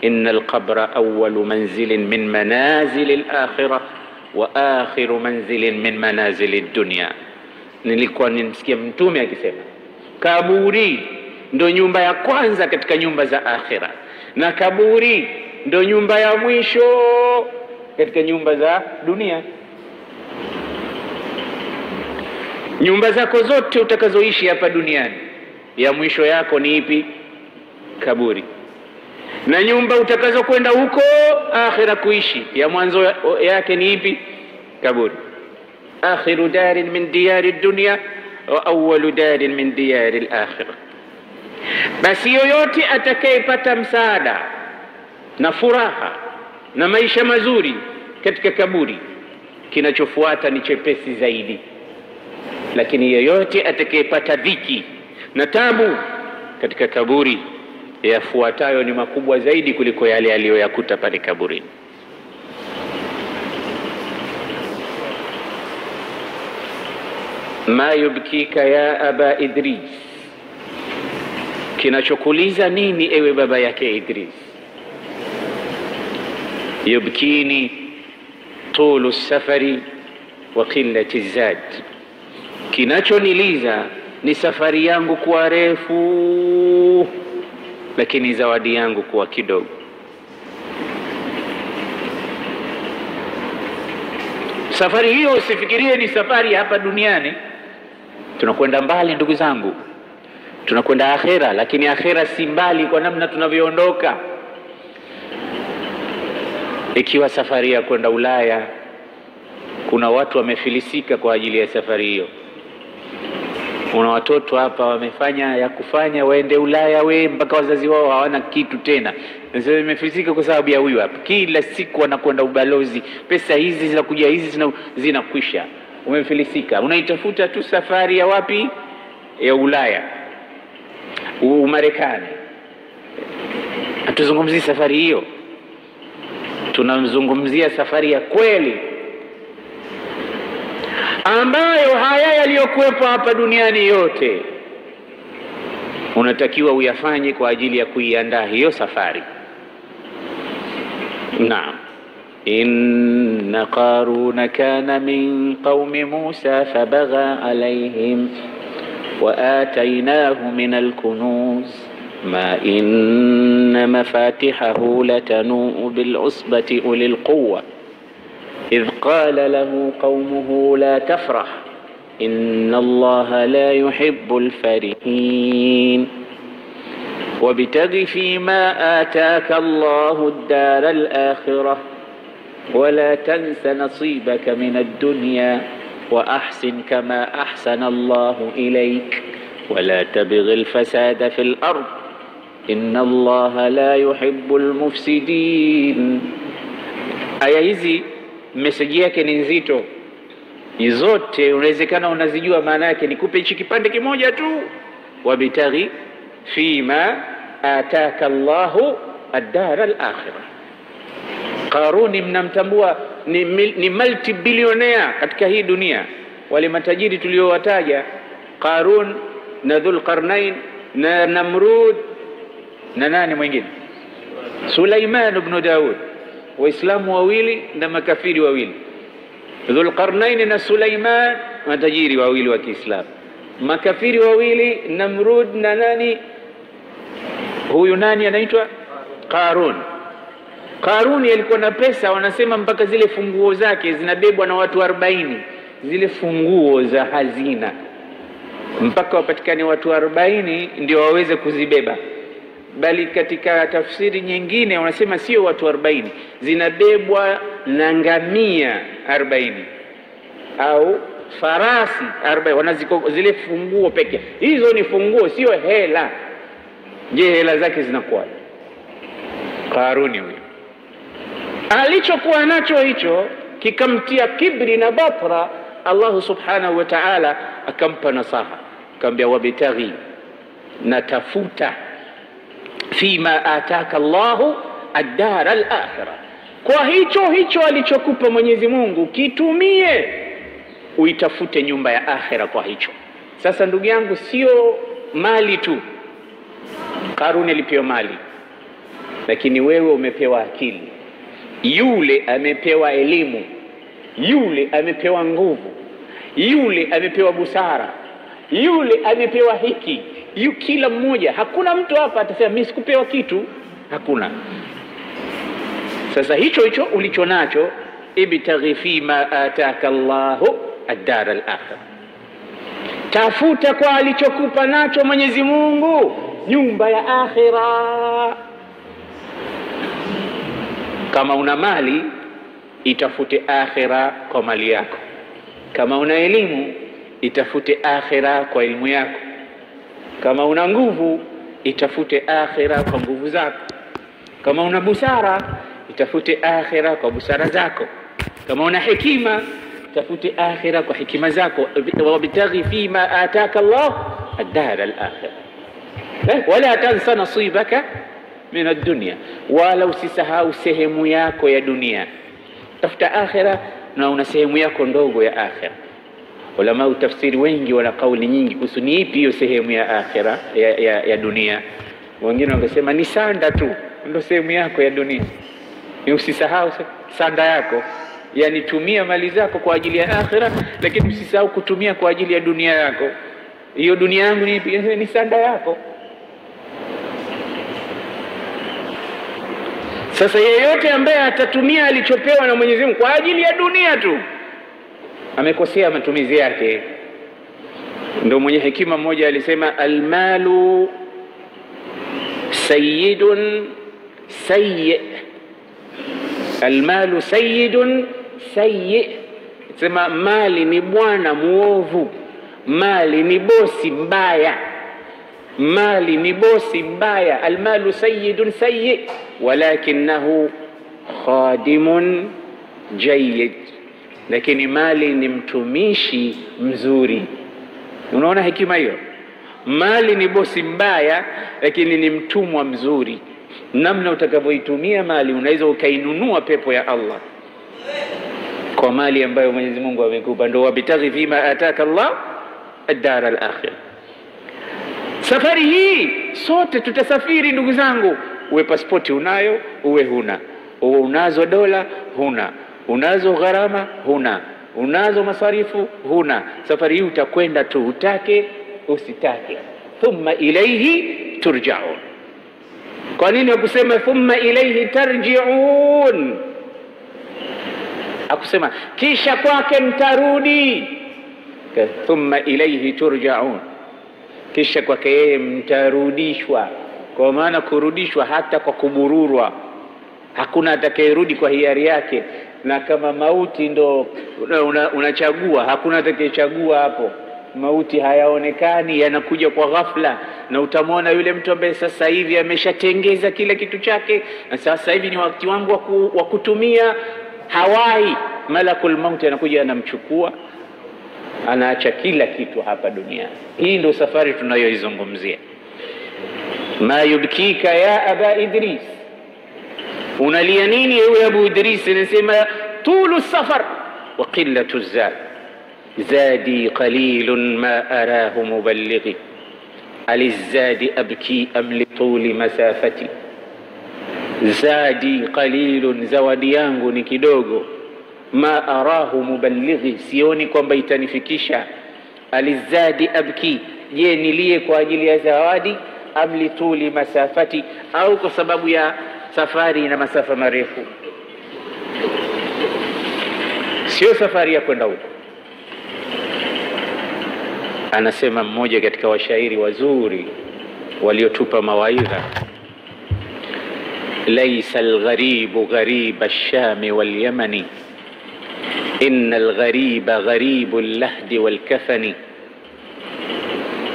inna alqabra awwalu manzilin min manazili alakhirah wa akhiru manzilin min manazili dunya. Nilikuwa nimsikia Mtume akisema kaburi ndo nyumba ya kwanza katika nyumba za akhira, na kaburi ndo nyumba ya mwisho katika nyumba za dunia. Nyumba zako zote utakazoishi hapa duniani, ya mwisho yako ni ipi? Kaburi. Na nyumba utakazokwenda huko akhira kuishi, ya mwanzo yake ni ipi? Kaburi. akhiru darin min diyari dunya wa awwalu darin min diyari al-akhirah. Basi yoyote atakayepata msaada na furaha na maisha mazuri katika kaburi, kinachofuata ni chepesi zaidi. Lakini yeyote atakayepata dhiki na tabu katika kaburi, yafuatayo ni makubwa zaidi kuliko yale aliyoyakuta pale kaburini. ma yubkika ya aba Idris, kinachokuliza nini ewe baba yake Idris? Yubkini tulu safari wa qillati zad, kinachoniliza ni safari yangu kuwa refu, lakini zawadi yangu kuwa kidogo. Safari hiyo usifikirie ni safari hapa duniani. Tunakwenda mbali ndugu zangu, tunakwenda akhera, lakini akhera si mbali kwa namna tunavyoondoka. Ikiwa safari ya kwenda Ulaya, kuna watu wamefilisika kwa ajili ya safari hiyo. Kuna watoto hapa wamefanya ya kufanya waende Ulaya, we mpaka wazazi wao hawana kitu tena. Sasa kwa sababu ya huyu hapa, kila siku wanakwenda ubalozi, pesa hizi zinakuja, hizi zinakwisha. Umefilisika, unaitafuta tu safari ya wapi? Ya Ulaya, Umarekani. Hatuzungumzii safari hiyo, tunamzungumzia safari ya kweli ambayo haya yaliyokuwepo hapa duniani yote unatakiwa uyafanye kwa ajili ya kuiandaa hiyo safari. Naam, qaruna kana min qaumi Musa fabagha alayhim wa atainahu min alkunuz ma inna mafatihahu latanuu bilusbati ulil quwwa إذ قال له قومه لا تفرح إن الله لا يحب الفرحين. وابتغ فيما آتاك الله الدار الآخرة ولا تنس نصيبك من الدنيا وأحسن كما أحسن الله إليك. ولا تبغ الفساد في الأرض إن الله لا يحب المفسدين. Hizi meseji yake ni nzito, zote unawezekana unazijua maana yake. Nikupe hichi kipande kimoja tu, wabtaghi fima ataka Allahu ad-dar al-akhirah. Qaruni mnamtambua ni, ni multi katika hii dunia. Wale matajiri tuliowataja Qarun na Dhul Qarnain na Namrud na nani mwingine, Sulaiman ibn Daud Waislamu wawili na makafiri wawili, Dhulqarnaini na Sulaiman, matajiri wawili wa Kiislamu, makafiri wawili, Namrud na nani? Huyu, nani anaitwa? Qarun. Qaruni alikuwa na pesa, wanasema mpaka zile funguo zake zinabebwa na watu arobaini, zile funguo za hazina, mpaka wapatikane watu arobaini ndio waweze kuzibeba bali katika tafsiri nyingine wanasema sio watu arobaini, zinabebwa na ngamia arobaini au farasi arobaini. Wanaziko zile funguo pekee, hizo ni funguo, sio hela. Je, hela zake zinakuwa? Karuni huyo alichokuwa nacho hicho kikamtia kibri na batra. Allahu subhanahu wa ta'ala akampa nasaha, akamwambia wabtaghi, natafuta fima ataka Allahu ad-dar al-akhirah, kwa hicho hicho alichokupa Mwenyezi Mungu kitumie, uitafute nyumba ya akhira kwa hicho. Sasa ndugu yangu, sio mali tu. Karuni alipewa mali, lakini wewe umepewa akili, yule amepewa elimu, yule amepewa nguvu, yule amepewa busara, yule amepewa hiki yu kila mmoja. Hakuna mtu hapa atasema mimi sikupewa kitu, hakuna. Sasa hicho hicho ulicho nacho, ibtaghi fi ma ataka Allahu ad-dar al-akhirah, tafuta kwa alichokupa nacho Mwenyezi Mungu nyumba ya akhira. Kama una mali itafute akhira kwa mali yako, kama una elimu itafute akhira kwa elimu yako kama una nguvu itafute akhira kwa nguvu zako. Kama una busara itafute akhira kwa busara zako. Kama una hekima itafute akhira kwa hekima zako. Wabtaghi fima ataka Allah ad-dar al-akhirah. eh, wala tansa nasibaka min ad-dunya, wala usisahau sehemu yako ya dunia. Tafuta akhira na una sehemu yako ndogo ya akhira. Ulama utafsiri wengi wana kauli nyingi kuhusu ni ipi hiyo sehemu ya akhira ya, ya, ya dunia. Wengine wangesema ni sanda tu ndo sehemu yako ya dunia, ni usisahau sanda yako, yani tumia mali zako kwa ajili ya akhira, lakini usisahau kutumia kwa ajili ya dunia yako. Hiyo dunia yangu ni? Ni sanda yako. Sasa yeyote ambaye atatumia alichopewa na Mwenyezi Mungu kwa ajili ya dunia tu amekosea matumizi yake. Ndio mwenye hekima mmoja alisema, almalu sayyidun sayyi, almalu sayyidun sayyi, sema mali ni bwana muovu, mali ni bosi mbaya, mali ni bosi mbaya. Almalu sayyidun sayyi walakinahu khadimun jayyid, lakini mali ni mtumishi mzuri. Unaona hekima hiyo? Mali ni bosi mbaya, lakini ni mtumwa mzuri. Namna utakavyoitumia mali, unaweza ukainunua pepo ya Allah kwa mali ambayo Mwenyezi Mungu amekupa. Ndio wabitaghi fima ataka Allah ad-dar al-akhir. Safari hii sote tutasafiri, ndugu zangu uwe pasipoti unayo, uwe huna, uwe unazo dola huna, unazo gharama huna, unazo masarifu huna. Safari hii utakwenda tu, utake usitake. Thumma ilaihi turjaun. Kwa nini akusema thumma ilaihi tarjiun? Akusema kisha kwake mtarudi. Thumma ilaihi turjaun, kisha kwake yeye mtarudishwa kwa maana kurudishwa hata kwa kubururwa, hakuna atakayerudi kwa hiari yake. Na kama mauti ndo unachagua, una una hakuna atakayechagua hapo. Mauti hayaonekani, yanakuja kwa ghafla, na utamwona yule mtu ambaye sasa hivi ameshatengeza kila kitu chake, na sasa hivi ni wakati wangu wa kutumia, hawai. Malakul mauti anakuja anamchukua, anaacha kila kitu hapa duniani. Hii ndio safari tunayoizungumzia. Ma yubkika ya aba Idris, unalia nini ewe Abu Idris? Anasema tulu safar wa qillatu zad zadi qalilun ma arahu muballighi alizadi abki am lituli masafati zadi qalilun, zawadi yangu ni kidogo. Ma arahu muballighi, sioni kwamba itanifikisha. Alizadi abki, je nilie kwa ajili ya zawadi am lituli masafati, au kwa sababu ya safari na masafa marefu. Sio safari ya kwenda huko. Anasema mmoja katika washairi wazuri waliotupa mawaidha, laisa algharibu ghariba alshami walyamani inna alghariba gharibu allahdi walkafani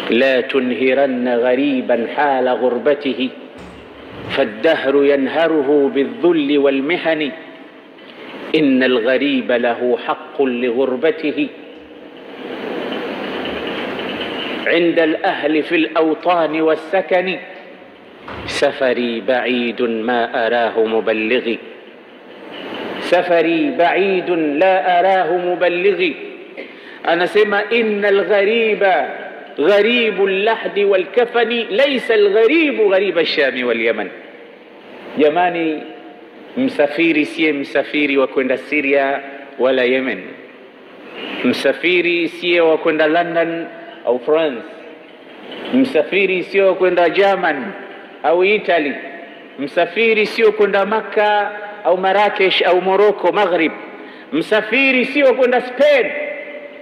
لا تنهرن غريبا حال غربته فالدهر ينهره بالذل والمحن إن الغريب له حق لغربته. عند الأهل في الأوطان والسكن. سفري بعيد ما أراه مبلغي سفري بعيد لا أراه مبلغي أنا سمع إن الغريب gharibu llahdi walkafani laisa algharibu ghariba lshami walyaman. Jamani, msafiri siye msafiri wa kwenda Syria wala Yemen, msafiri siye wa kwenda London au France, msafiri sio kwenda German au Italy, msafiri sio kwenda Makka au Marrakesh au Morocco Maghrib, msafiri sio kwenda Spain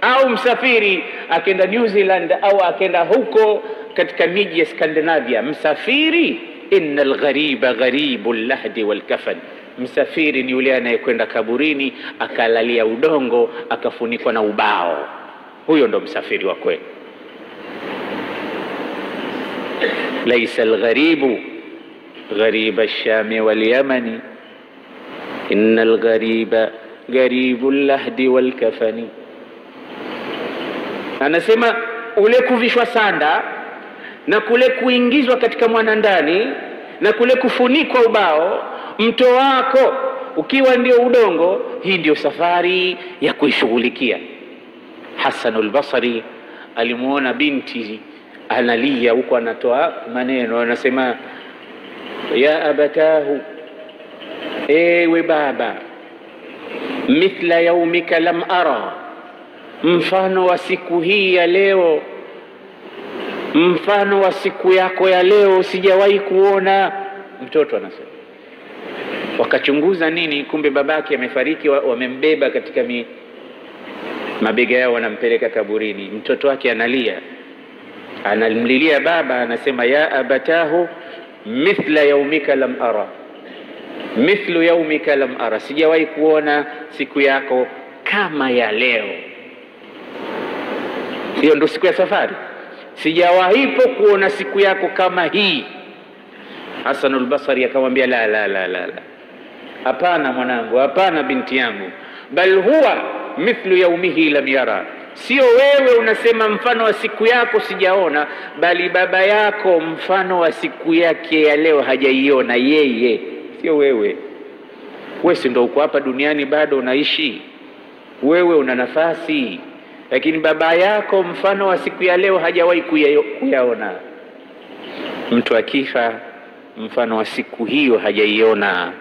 au msafiri akenda New Zealand au akenda huko katika miji ya Scandinavia, Msafiri inna alghariba gharibu llahdi walkafan, msafiri ni yule anayekwenda kaburini akalalia udongo akafunikwa na ubao. Huyo ndo msafiri wa kweli. laisa algharibu ghariba lshami walyamani inna alghariba gharibu llahdi walkafani Anasema ule kuvishwa sanda na kule kuingizwa katika mwana ndani na kule kufunikwa ubao, mto wako ukiwa ndio udongo. Hii ndio safari ya kuishughulikia. Hasanul Basri alimwona binti analia huko, anatoa maneno, anasema ya abatahu, ewe baba, mithla yaumika lam ara, mfano wa siku hii ya leo, mfano wa siku yako ya leo sijawahi kuona. Mtoto anasema wakachunguza nini, kumbe babake amefariki, wamembeba katika mi, mabega yao, wanampeleka kaburini. Mtoto wake analia, anamlilia baba, anasema ya abatahu mithla yaumika lam ara, mithlu yaumika lam ara, sijawahi kuona siku yako kama ya leo. Hiyo ndo siku ya safari, sijawahipo kuona siku yako kama hii. hasan Basri akamwambia la, la, la, la, la. Hapana mwanangu, hapana binti yangu, bal huwa mithlu yaumihi lam yara, sio wewe unasema mfano wa siku yako sijaona, bali baba yako mfano wa siku yake ya leo hajaiona yeye, sio wewe. Wewe si ndio uko hapa duniani bado unaishi, wewe una nafasi, lakini baba yako mfano wa siku ya leo hajawahi kuyaona. Mtu akifa mfano wa siku hiyo hajaiona.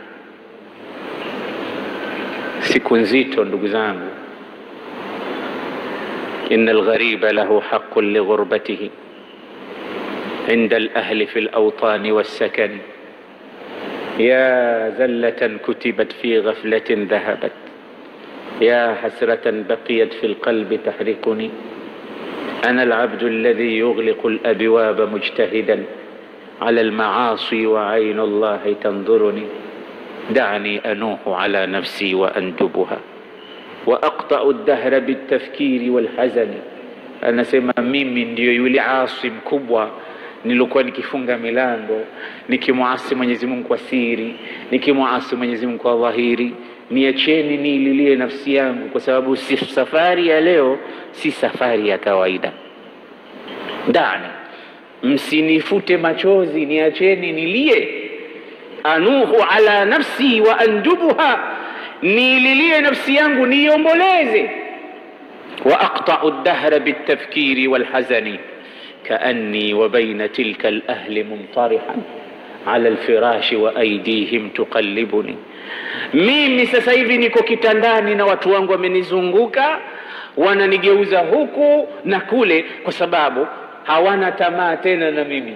Siku nzito ndugu zangu. inna alghariba lahu haqqun lighurbatihi inda alahli fi alawtani wassakani ya zallatan kutibat fi ghaflatin dhahabat ya hasratan baqiyat fi alqalbi tahrikuni ana alabdu alladhi yughliqu alabwaba mujtahidan ala almaasi wa aynu allahi tandhuruni dani anuhu ala nafsi wa andubuha wa aqta'u dahra bitafkiri walhazani, anasema mimi ndiyo yule asi mkubwa nilikuwa nikifunga milango nikimwasi Mwenyezi Mungu kwa siri, nikimwasi Mwenyezi Mungu kwa dhahiri. Niacheni niililie nafsi yangu, kwa sababu si safari ya leo si safari ya kawaida. Dani, msinifute machozi, niacheni nilie anuhu ala nafsi wa andubuha, niililie nafsi yangu niomboleze. wa aqta'u dahra bitafkiri walhazani kaanni wa baina tilka alahli mumtarihan ala alfirashi wa aidihim tuqallibuni, mimi sasa hivi niko kitandani na watu wangu wamenizunguka, wananigeuza huku na kule, kwa sababu hawana tamaa tena na mimi.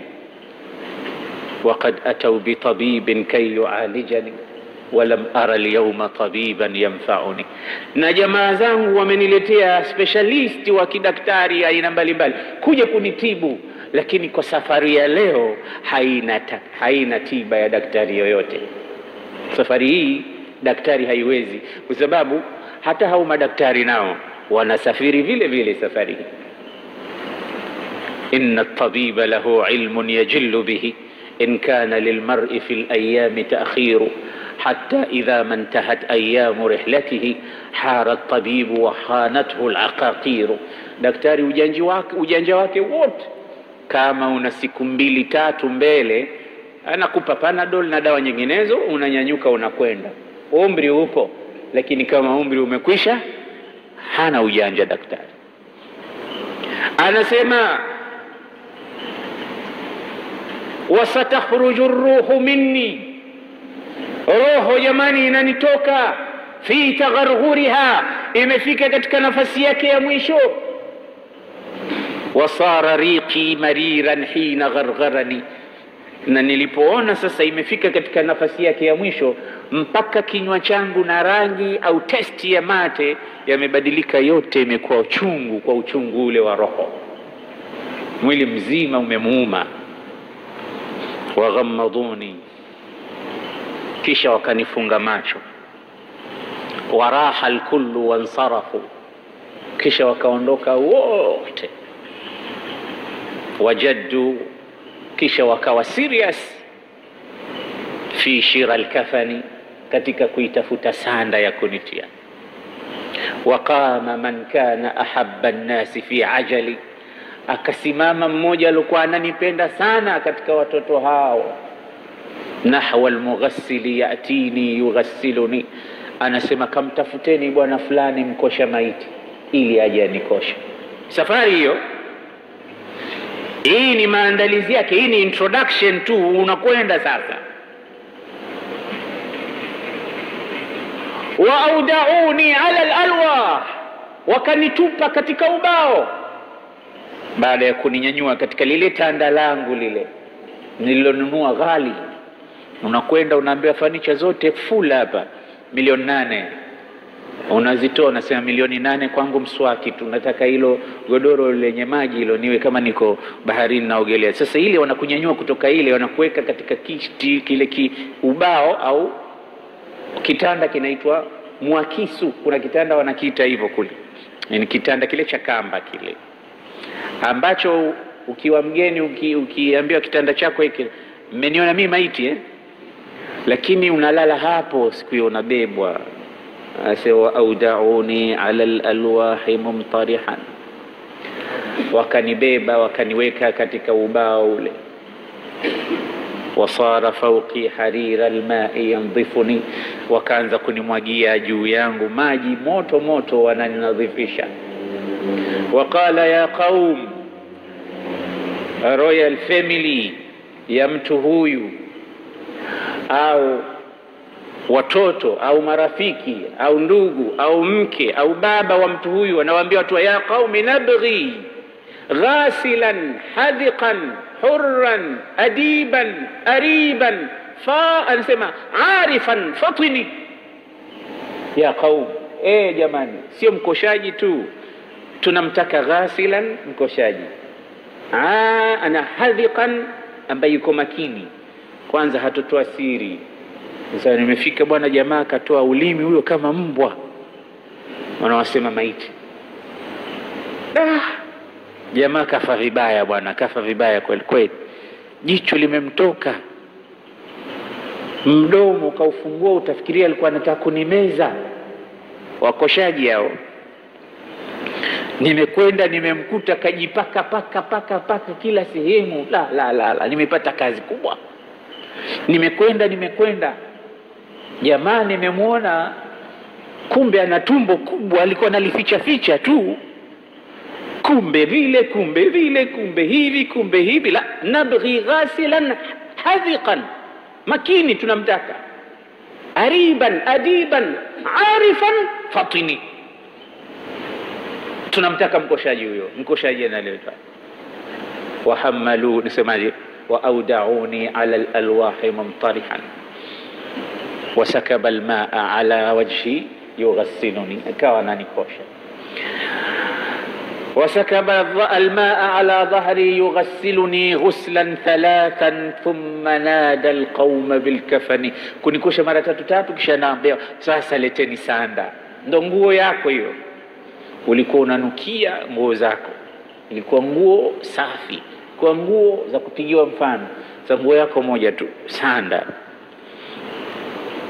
Waqad atau bitabibin kay yualijani walam ara alyawma tabiban yanfauni, na jamaa zangu wameniletea specialist wa kidaktari aina mbalimbali. Kuja kunitibu, lakini kwa safari ya leo haina, haina tiba ya daktari yoyote. Safari hii daktari haiwezi, kwa sababu hata hao madaktari nao wanasafiri vile vile safari hii. inna at-tabiba lahu ilmun yajillu bihi in kana lilmar'i fi al-ayami ta'khiru idha ma intahat ayamu rihlatihi hara at-tabibu wa khanathu al-aqaqiru, daktari ujanja wake, ujanja wake wote, kama una siku mbili tatu mbele, anakupa Panadol na dawa nyinginezo, unanyanyuka unakwenda, umri upo, lakini kama umri umekwisha, hana ujanja daktari. Anasema wasatakhruju ruhu minni, roho jamani inanitoka. Fi tagharghuriha, imefika katika nafasi yake ya mwisho. Wasara riqi mariran hina ghargharani, na nilipoona sasa imefika katika nafasi yake ya mwisho, mpaka kinywa changu na rangi au testi ya mate yamebadilika, yote imekuwa uchungu kwa uchungu ule wa roho, mwili mzima umemuuma. Waghammaduni, kisha wakanifunga macho. Waraha alkullu wansarafu, kisha wakaondoka wote. Wajaddu, kisha wakawa serious fi shira alkafani, katika kuitafuta sanda ya kunitia. Waqama man kana ahabba nnasi fi ajali akasimama mmoja alikuwa ananipenda sana katika watoto hao, nahwa almughassili yatini yughassiluni, anasema kamtafuteni bwana fulani mkosha maiti ili aje anikosha. Safari hiyo hii ni maandalizi yake, hii ni introduction tu, unakwenda sasa. wa audauni ala alalwah, wakanitupa katika ubao baada ya kuninyanyua katika lile tanda langu lile nililonunua ghali. Unakwenda unaambiwa fanicha zote full hapa milioni nane, unazitoa unasema milioni nane kwangu mswaki tu, nataka hilo godoro lenye maji hilo niwe kama niko baharini naogelea. Sasa ile wanakunyanyua kutoka ile wanakuweka katika kiti kile ki ubao au kitanda kinaitwa mwakisu. Kuna kitanda wanakiita hivyo kule, ni kitanda kile cha kamba kile ambacho ukiwa mgeni uki, ukiambiwa kitanda chako hiki, mmeniona mimi maiti eh? Lakini unalala hapo, siku hiyo unabebwa. Asewa audauni ala lalwahi mumtarihan, wakanibeba wakaniweka katika ubao ule. Wasara fauqi harira almai yandhifuni, wakaanza kunimwagia juu yangu maji moto moto, wananinadhifisha. Waqala ya qaum royal family ya mtu huyu au watoto au marafiki au ndugu au mke au baba wa mtu huyu, anawaambia watu ya qaumi nabghi ghasilan hadiqan hurran adiban ariban fa, anasema arifan fatini ya qaum. E, jamani, sio mkoshaji tu, tunamtaka ghasilan, mkoshaji ana hadhiqan ambaye yuko makini, kwanza hatotoa siri. Sasa nimefika bwana, jamaa akatoa ulimi huyo kama mbwa, wanawasema maiti. Jamaa kafa vibaya bwana, kafa vibaya kweli kweli, jicho limemtoka, mdomo kaufungua, utafikiria alikuwa anataka kunimeza. Wakoshaji hao. Nimekwenda nimemkuta kajipaka paka paka paka kila sehemu, la la la la, nimepata kazi kubwa. Nimekwenda nimekwenda, jamaa nimemwona, kumbe ana tumbo kubwa, alikuwa analificha ficha tu, kumbe vile, kumbe vile, kumbe hivi, kumbe hivi. La nabghi ghasilan hadhiqan, makini tunamtaka, ariban adiban arifan fatini tunamtaka mkoshaji huyo. Mkoshaji analetwa. Wahamalu, nisemaje? waaudauni ala lalwahi mumtarihan wasakaba almaa ala wajhi yughasiluni, akawa ananikosha. wasakaba almaa ala dhahri yughasiluni ghuslan thalathan thumma nada alqauma bilkafani, kunikosha mara tatu tatu, kisha naambia sasa leteni sanda. Ndo nguo yako hiyo ulikuwa unanukia nguo zako, ilikuwa nguo safi, kwa nguo za kupigiwa mfano. za nguo yako moja tu, sanda.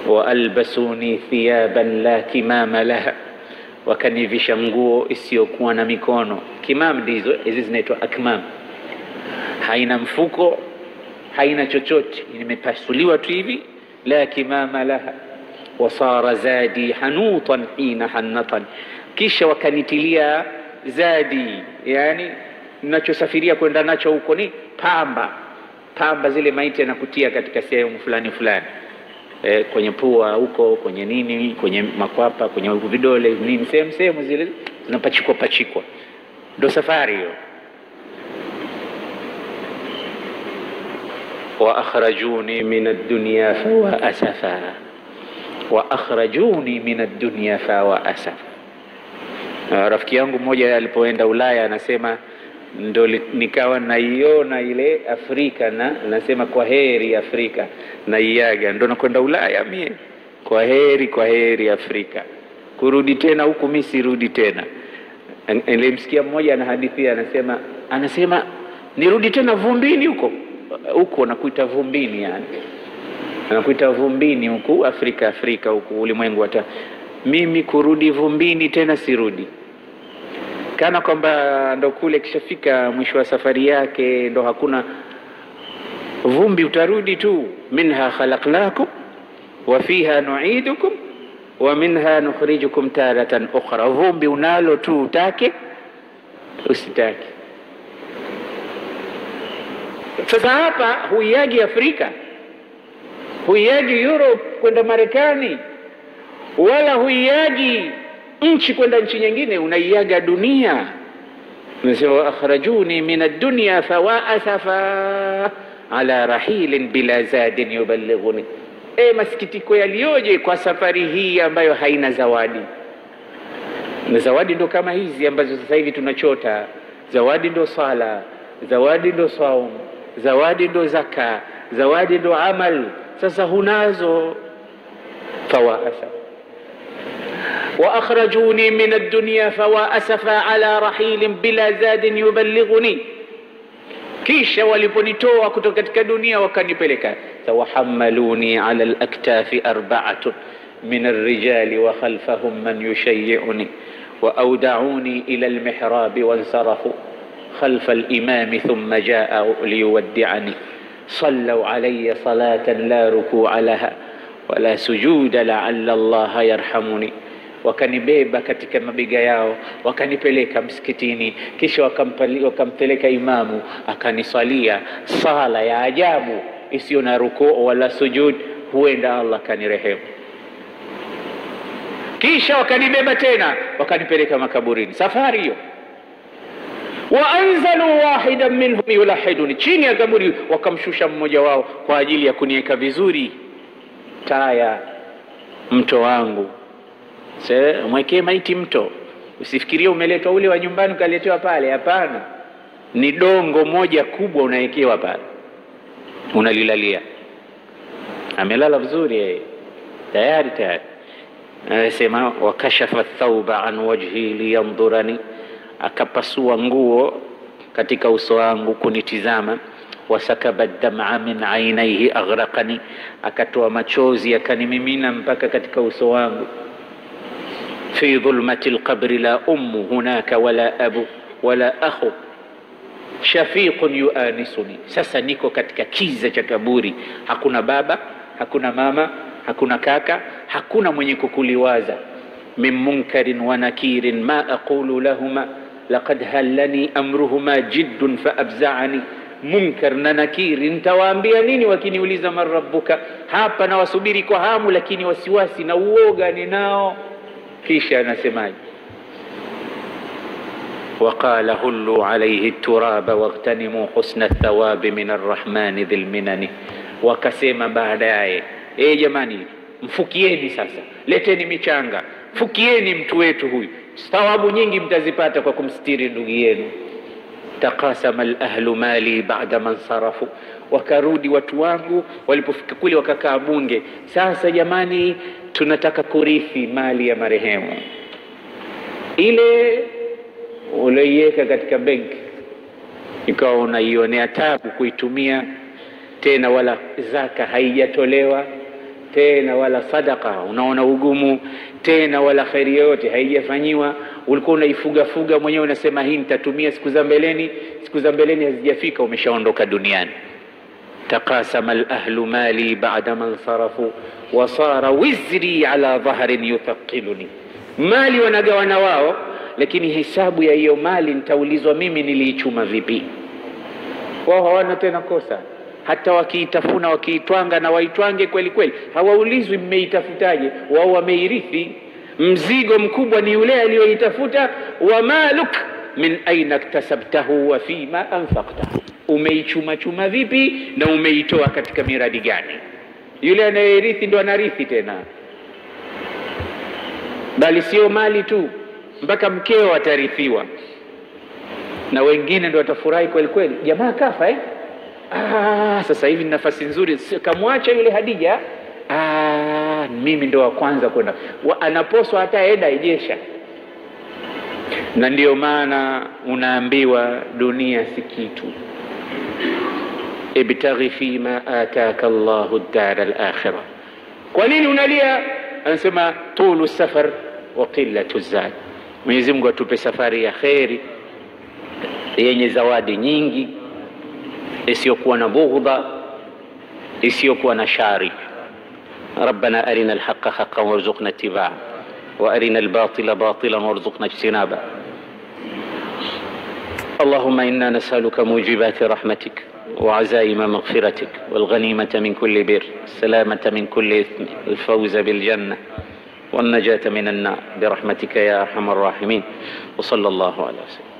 Wa albasuni thiyaban la kimama laha, wakanivisha nguo isiyokuwa na mikono. Kimam ndizo hizi zinaitwa akmam, haina mfuko, haina chochote, nimepasuliwa tu hivi. la kimama laha wasara zadi hanutan hina hanatan kisha wakanitilia zadi, yani nachosafiria kwenda nacho huko ni pamba. Pamba zile maiti yanakutia katika sehemu fulani fulani, e, kwenye pua huko, kwenye nini, kwenye makwapa, kwenye vidole nini, sehemu sehemu zile zinapachikwa pachikwa, ndo safari hiyo. wa akhrajuni min ad-dunya fawa asafa, wa akhrajuni min ad-dunya fawa asafa. Rafiki yangu mmoja alipoenda Ulaya anasema ndo nikawa naiona ile Afrika na nasema kwa heri Afrika, naiaga. Ndo nakwenda Ulaya mie, kwa heri, kwa heri Afrika, kurudi tena huku mi sirudi tena. Nilimsikia mmoja anahadithia, anasema anasema nirudi tena vumbini huko. Huko, nakuita vumbini, yani. Anakuita vumbini huku Afrika, Afrika huku ulimwengu hata mimi kurudi vumbini tena sirudi. Kana kwamba ndo kule kishafika mwisho wa safari yake ndo hakuna vumbi, utarudi tu. minha khalaqnakum wa fiha nuidukum wa minha nukhrijukum taratan ukhra. Vumbi unalo tu, utake usitake. Sasa hapa huiagi Afrika, huiagi Europe kwenda Marekani, wala huiagi nchi kwenda nchi nyingine, unaiaga dunia. Nasema akhrajuni min ad-dunya fawa asafa ala rahilin bila zadin yuballighuni. E, masikitiko yaliyoje kwa safari hii ambayo haina zawadi. Na zawadi ndo kama hizi ambazo sasa hivi tunachota. Zawadi ndo sala, zawadi ndo saum, zawadi ndo zaka, zawadi ndo amal. Sasa hunazo, fawa asafa wa akhrajuni min ad-dunya fawa asafa ala rahilin bila zadin yuballighuni kisha waliponitoa kutoka katika dunia wakanipeleka, tawahammaluni ala alaktafi arba'atun min arrijali wa khalfahum man yushayi'uni wa awda'uni ila almihrabi wansarafu khalfa alimami thumma jaa liyuwaddi'ani sallaw alayya salatan la ruku'a laha wala sujuda la'alla allaha yarhamuni wakanibeba katika mabega yao wakanipeleka msikitini, kisha wakampeleka imamu akaniswalia sala ya ajabu isiyo na rukuu wala sujud, huenda Allah kanirehemu. Kisha wakanibeba tena wakanipeleka makaburini, safari hiyo. wa anzalu wahidan minhum yulahiduni, chini ya kaburi wakamshusha mmoja wao kwa ajili ya kuniweka vizuri. Taya mto wangu mwekee maiti mto. Usifikirie umeletwa ule wa nyumbani ukaletewa pale, hapana. Ni dongo moja kubwa unawekewa pale, unalilalia. Amelala vizuri yeye, tayari tayari. Anasema wakashafa thauba an wajhi liyandhurani, akapasua nguo katika uso wangu kunitizama. Wasakaba dama min ainaihi aghraqani, akatoa machozi akanimimina mpaka katika uso wangu fi dhulmati lqabri la ummu hunaka wala abu wala akhu shafiqun yuanisuni. Sasa niko katika kiza cha kaburi, hakuna baba, hakuna mama, hakuna kaka, hakuna mwenye kukuliwaza. min munkarin wa nakirin ma aqulu lahuma laqad hallani amruhuma jiddun fa abzaani. Munkar na nakiri nitawaambia nini wakiniuliza man rabbuka? Hapa na wasubiri kwa hamu, lakini wasiwasi na uoga ninao. Kisha anasemaje? waqala hullu alayhi turaba waghtanimu husna thawabi min arrahmani dhilminani, wakasema baadaye, e, jamani, mfukieni sasa, leteni michanga, fukieni mtu wetu huyu, thawabu nyingi mtazipata kwa kumstiri ndugu yenu. Taqasama alahlu mali baada man sarafu, wakarudi watu wangu walipofika kule wakakaa bunge. Sasa jamani, tunataka kurithi mali ya marehemu ile ulioiweka katika benki, ikawa unaionea tabu kuitumia tena, wala zaka haijatolewa tena, wala sadaka unaona ugumu tena, wala kheri yoyote haijafanyiwa. Ulikuwa unaifugafuga mwenyewe, unasema hii nitatumia siku za mbeleni. Siku za mbeleni hazijafika, umeshaondoka duniani. Taqasama الأهل mali بعدما انصرفوا وصار وزري على ظهر يثقلني mali wanagawana wao lakini hesabu ya hiyo mali nitaulizwa mimi niliichuma vipi? Wao hawana tena kosa, hata wakiitafuna wakiitwanga na waitwange kweli kweli, hawaulizwi mmeitafutaje. Wao wameirithi. Mzigo mkubwa ni yule aliyoitafuta. wa maluk min aina ktasabtahu wa fima umeichuma chuma vipi na umeitoa katika miradi gani? Yule anayerithi ndo anarithi tena, bali sio mali tu mpaka mkeo atarithiwa na wengine ndo watafurahi kweli kweli. Jamaa kafa eh? Ah, sasa hivi nafasi nzuri, kamwacha yule Hadija. Ah, mimi ndo wa kwanza kwenda, anaposwa hata aenda ijesha. Na ndio maana unaambiwa dunia si kitu. ibtaghi fima ataka Allahu ddara alakhira. Kwa nini unalia? Anasema tulu safar wa qillatu zad Mwenyezi Mungu atupe safari ya kheri yenye zawadi nyingi isiyokuwa na bughdha isiyokuwa na shari. Rabbana arina alhaqa haqqan warzuqna ittibaa وأرنا الباطل باطلا وارزقنا اجتنابه. اللهم إنا نسألك موجبات رحمتك وعزائم مغفرتك والغنيمة من كل بر السلامة من كل إثم الفوز بالجنة والنجاة من النار. برحمتك يا أرحم الراحمين. وصلى الله على سيدنا